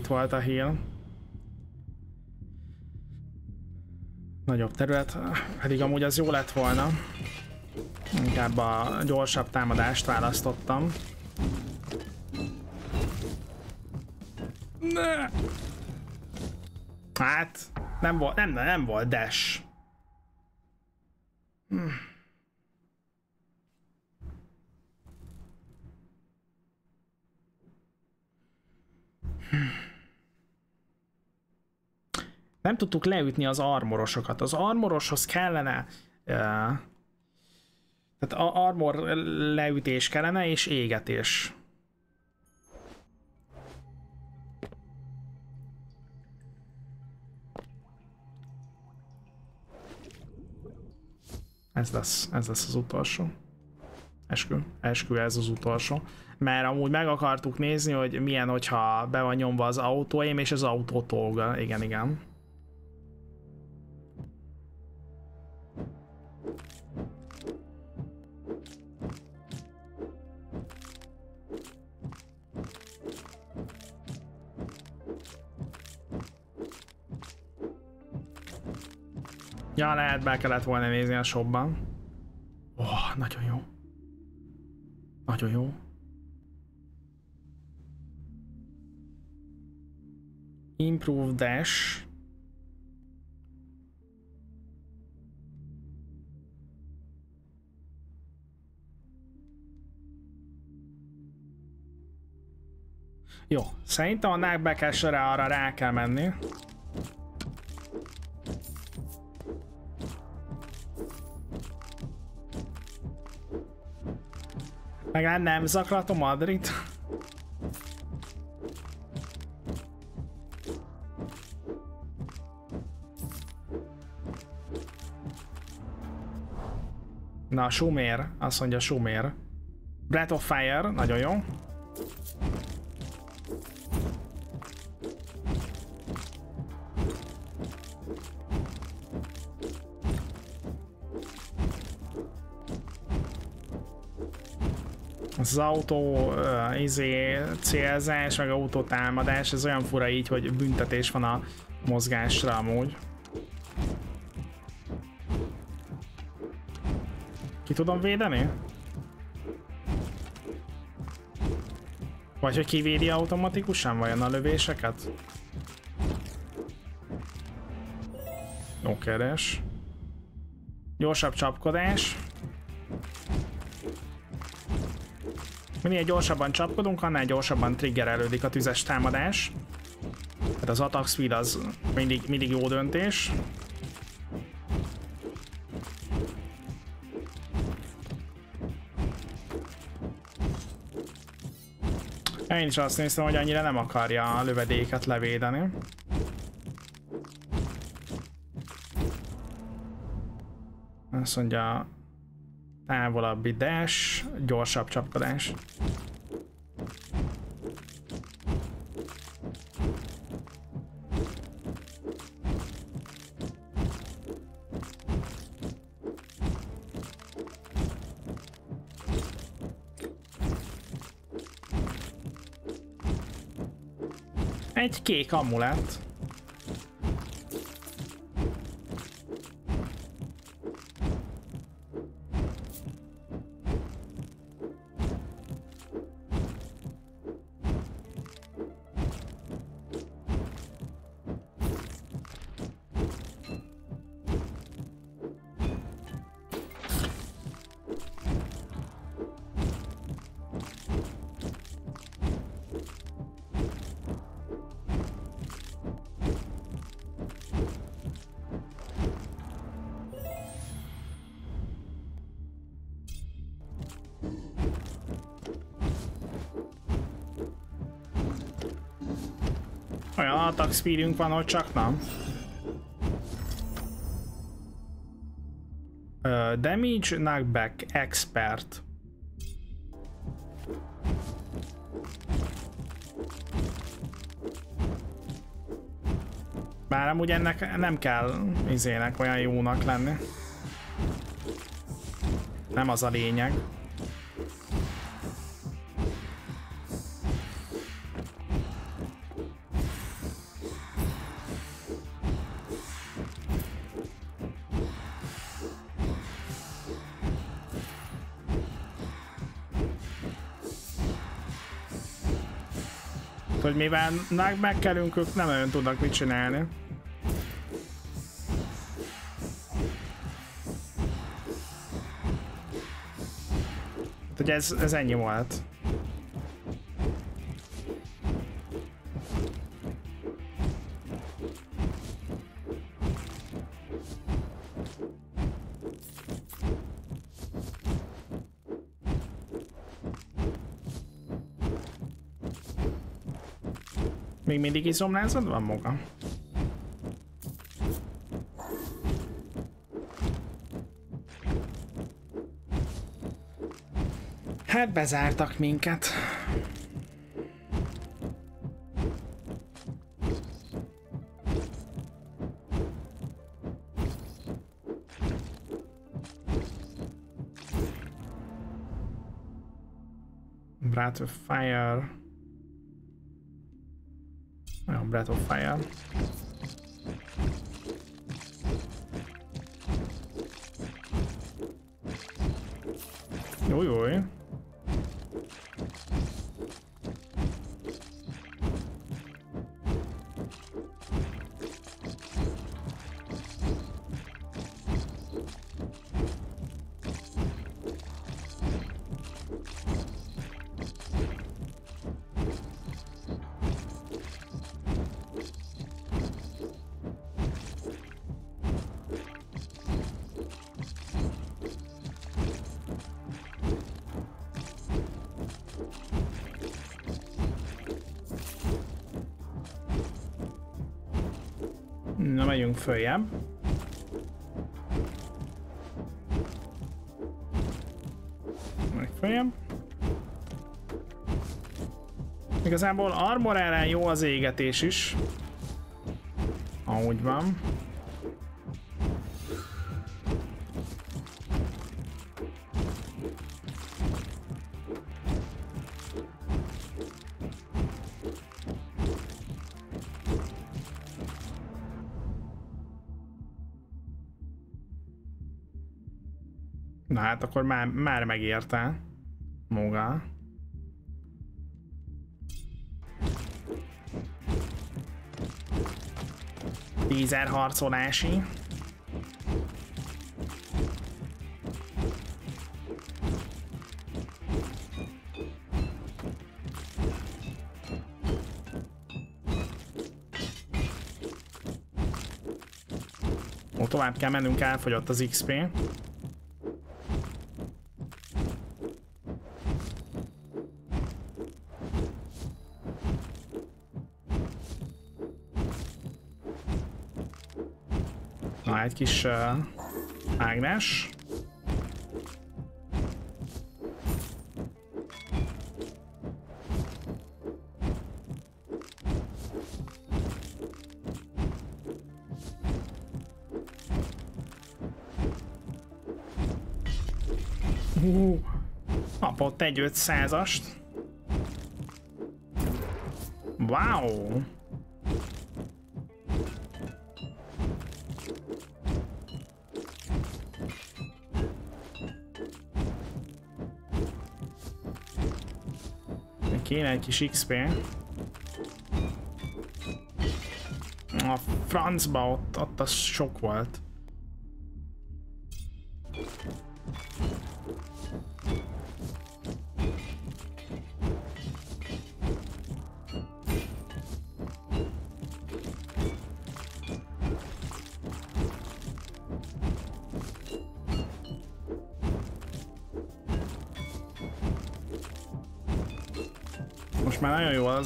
Itt volt a heal. Nagyobb terület, pedig amúgy az jó lett volna. Inkább a gyorsabb támadást választottam. Ne! Hát, nem volt, nem, nem volt dash. Hm. Nem tudtuk leütni az armorosokat. Az armoroshoz kellene... Tehát armor leütés kellene, és égetés. Ez lesz, ez lesz az utolsó. Eskü, eskü ez az utolsó mert amúgy meg akartuk nézni, hogy milyen, hogyha be van nyomva az autóim, és az autó tolga. Igen, igen. be kellett volna nézni a shopban. Oh, nagyon jó. Nagyon jó. Improve Dash. Jó, szerintem a nákbekásra arra rá kell menni. Legalább nem zaklatom Madrid. Na, Sumér, azt mondja Sumér. Breath of Fire, nagyon jó. Az autó uh, izé, célzás, meg autótámadás, ez olyan fura így, hogy büntetés van a mozgásra amúgy. Ki tudom védeni? Vagy hogy kivédi automatikusan vajon a lövéseket? Jó keres. Gyorsabb csapkodás. Minél gyorsabban csapkodunk, annál gyorsabban triggerelődik a tüzes támadás. Tehát az attack speed az mindig, mindig jó döntés. Én is azt néztem, hogy annyira nem akarja a lövedéket levédeni. Azt mondja, távolabbi dash, gyorsabb csapkodás. Egy kék amulett. Speedünk van, hogy csak nem. Uh, damage knockback expert. Bár amúgy ennek nem kell izének olyan jónak lenni. Nem az a lényeg. Hogy mivel megkelünk, ők nem olyan tudnak mit csinálni. Hát, hogy ez, ez ennyi volt. Mindig izomlázad van maga? Hát bezártak minket. Breath of Fire. Breath of Fire. Jó, jó. Megyünk följebb. Meg följebb. Igazából armor ellen jó az égetés is. Ahogy van. Hát akkor már, már megérte. Moga. Tízer harcolási. Ó, tovább kell mennünk, elfogyott az XP. Kis uh, mágnes. Uh, kapott egy 500-ast. Wow! Kéne egy kis XP. A francba ott, ott az sok volt.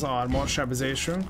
Az armor sebzésünk.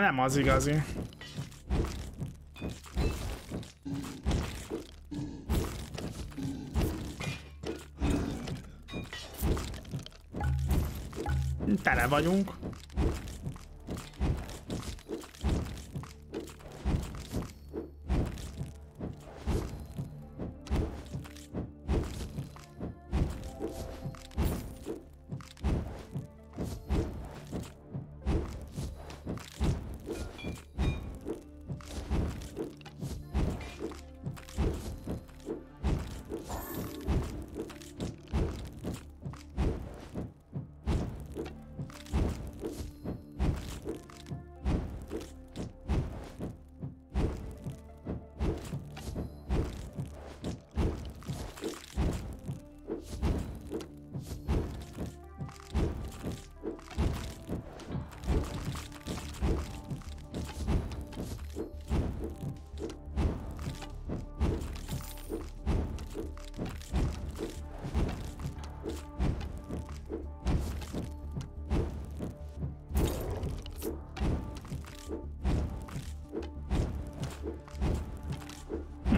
Nem, az igazi. Tele vagyunk.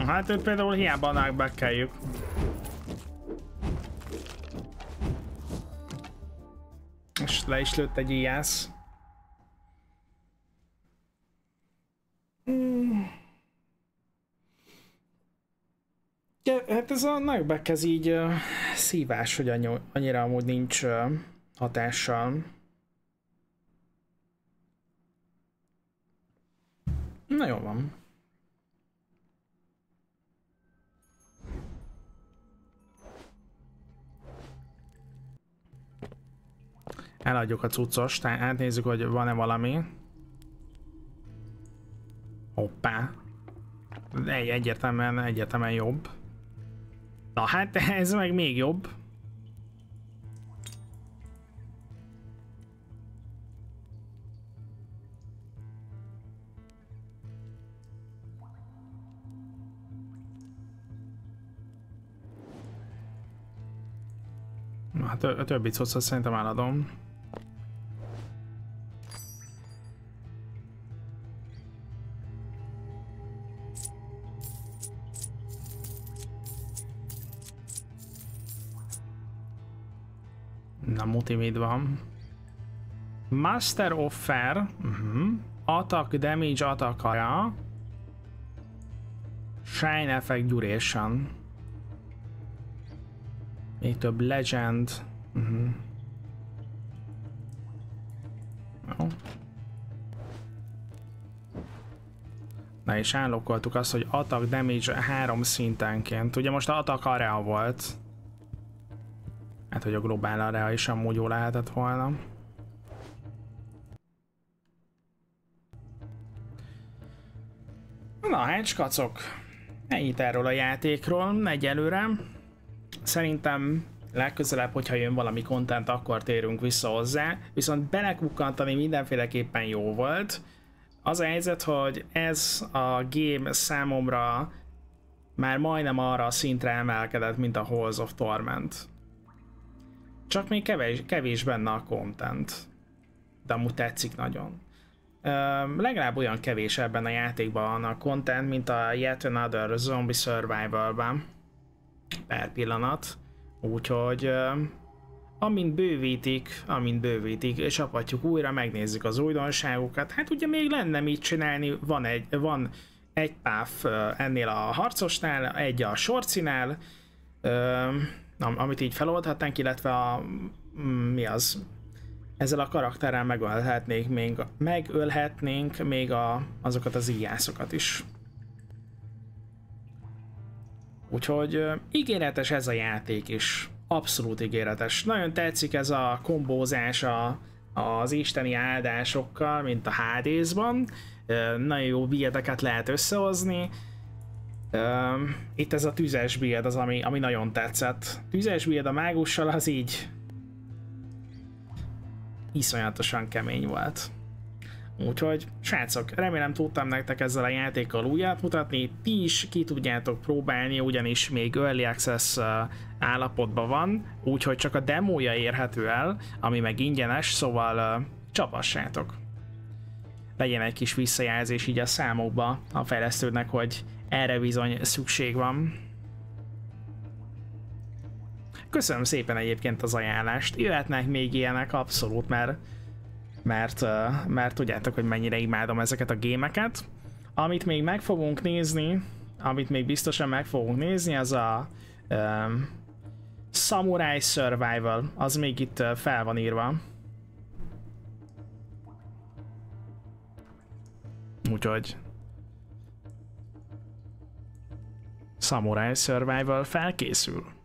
Hát őt például hiába annak bekeljük. És le is lőtt egy ijász. hát ez a nagybek ez így uh, szívás, hogy annyi, annyira amúgy nincs uh, hatással. Eladjuk a cuccos, tehát átnézzük, hogy van-e valami. Hoppá. Egy, egyértelműen, egyértelműen jobb. Na hát ez meg még jobb. Na, hát a többi cuccot szerintem eladom. Multimid van. Master Offer. Uh-huh. Attack Damage attack Shine Effect Duration. Még több Legend. Uh-huh. Jó. Na és állokoltuk azt, hogy attack damage három szintenként. Ugye most a attack area volt. Hát, hogy a globál area is amúgy jó lehetett volna. Na hát, skacok. Ennyit erről a játékról egyelőre. Szerintem legközelebb, hogyha jön valami content, akkor térünk vissza hozzá. Viszont belekukkantani mindenféleképpen jó volt. Az a helyzet, hogy ez a game számomra már majdnem arra a szintre emelkedett, mint a Halls of Torment. Csak még kevés, kevés benne a content. De amúgy tetszik nagyon. Ö, legalább olyan kevés ebben a játékban a content, mint a Yet Another Zombie Survival-ban. Per pillanat. Úgyhogy ö, amint bővítik, amint bővítik, és apatjuk újra, megnézzük az újdonságokat. Hát ugye még lenne mit csinálni, van egy, van egy páf ennél a harcosnál, egy a sorcinál, amit így feloldhatnánk, illetve a, mm, mi az, ezzel a karakterrel megölhetnénk még, megölhetnénk még a, azokat az íjászokat is. Úgyhogy ígéretes ez a játék is. Abszolút ígéretes. Nagyon tetszik ez a kombózás a, az isteni áldásokkal, mint a Hádészban. Nagyon jó buildeket lehet összehozni Um, itt ez a tüzes build az, ami, ami nagyon tetszett. Tüzes build a mágussal az így iszonyatosan kemény volt. Úgyhogy, srácok, remélem tudtam nektek ezzel a játékkal újat mutatni, ti is ki tudjátok próbálni, ugyanis még Early Access állapotban van, úgyhogy csak a demója érhető el, ami meg ingyenes, szóval uh, csapassátok. Legyen egy kis visszajelzés így a számokba a fejlesztőnek, hogy erre bizony szükség van. Köszönöm szépen egyébként az ajánlást. Jöhetnek még ilyenek abszolút, mert, mert, mert tudjátok, hogy mennyire imádom ezeket a gémeket. Amit még meg fogunk nézni, amit még biztosan meg fogunk nézni, az a um, Samurai Survival, az még itt fel van írva. Úgyhogy Samurai Survival felkészül.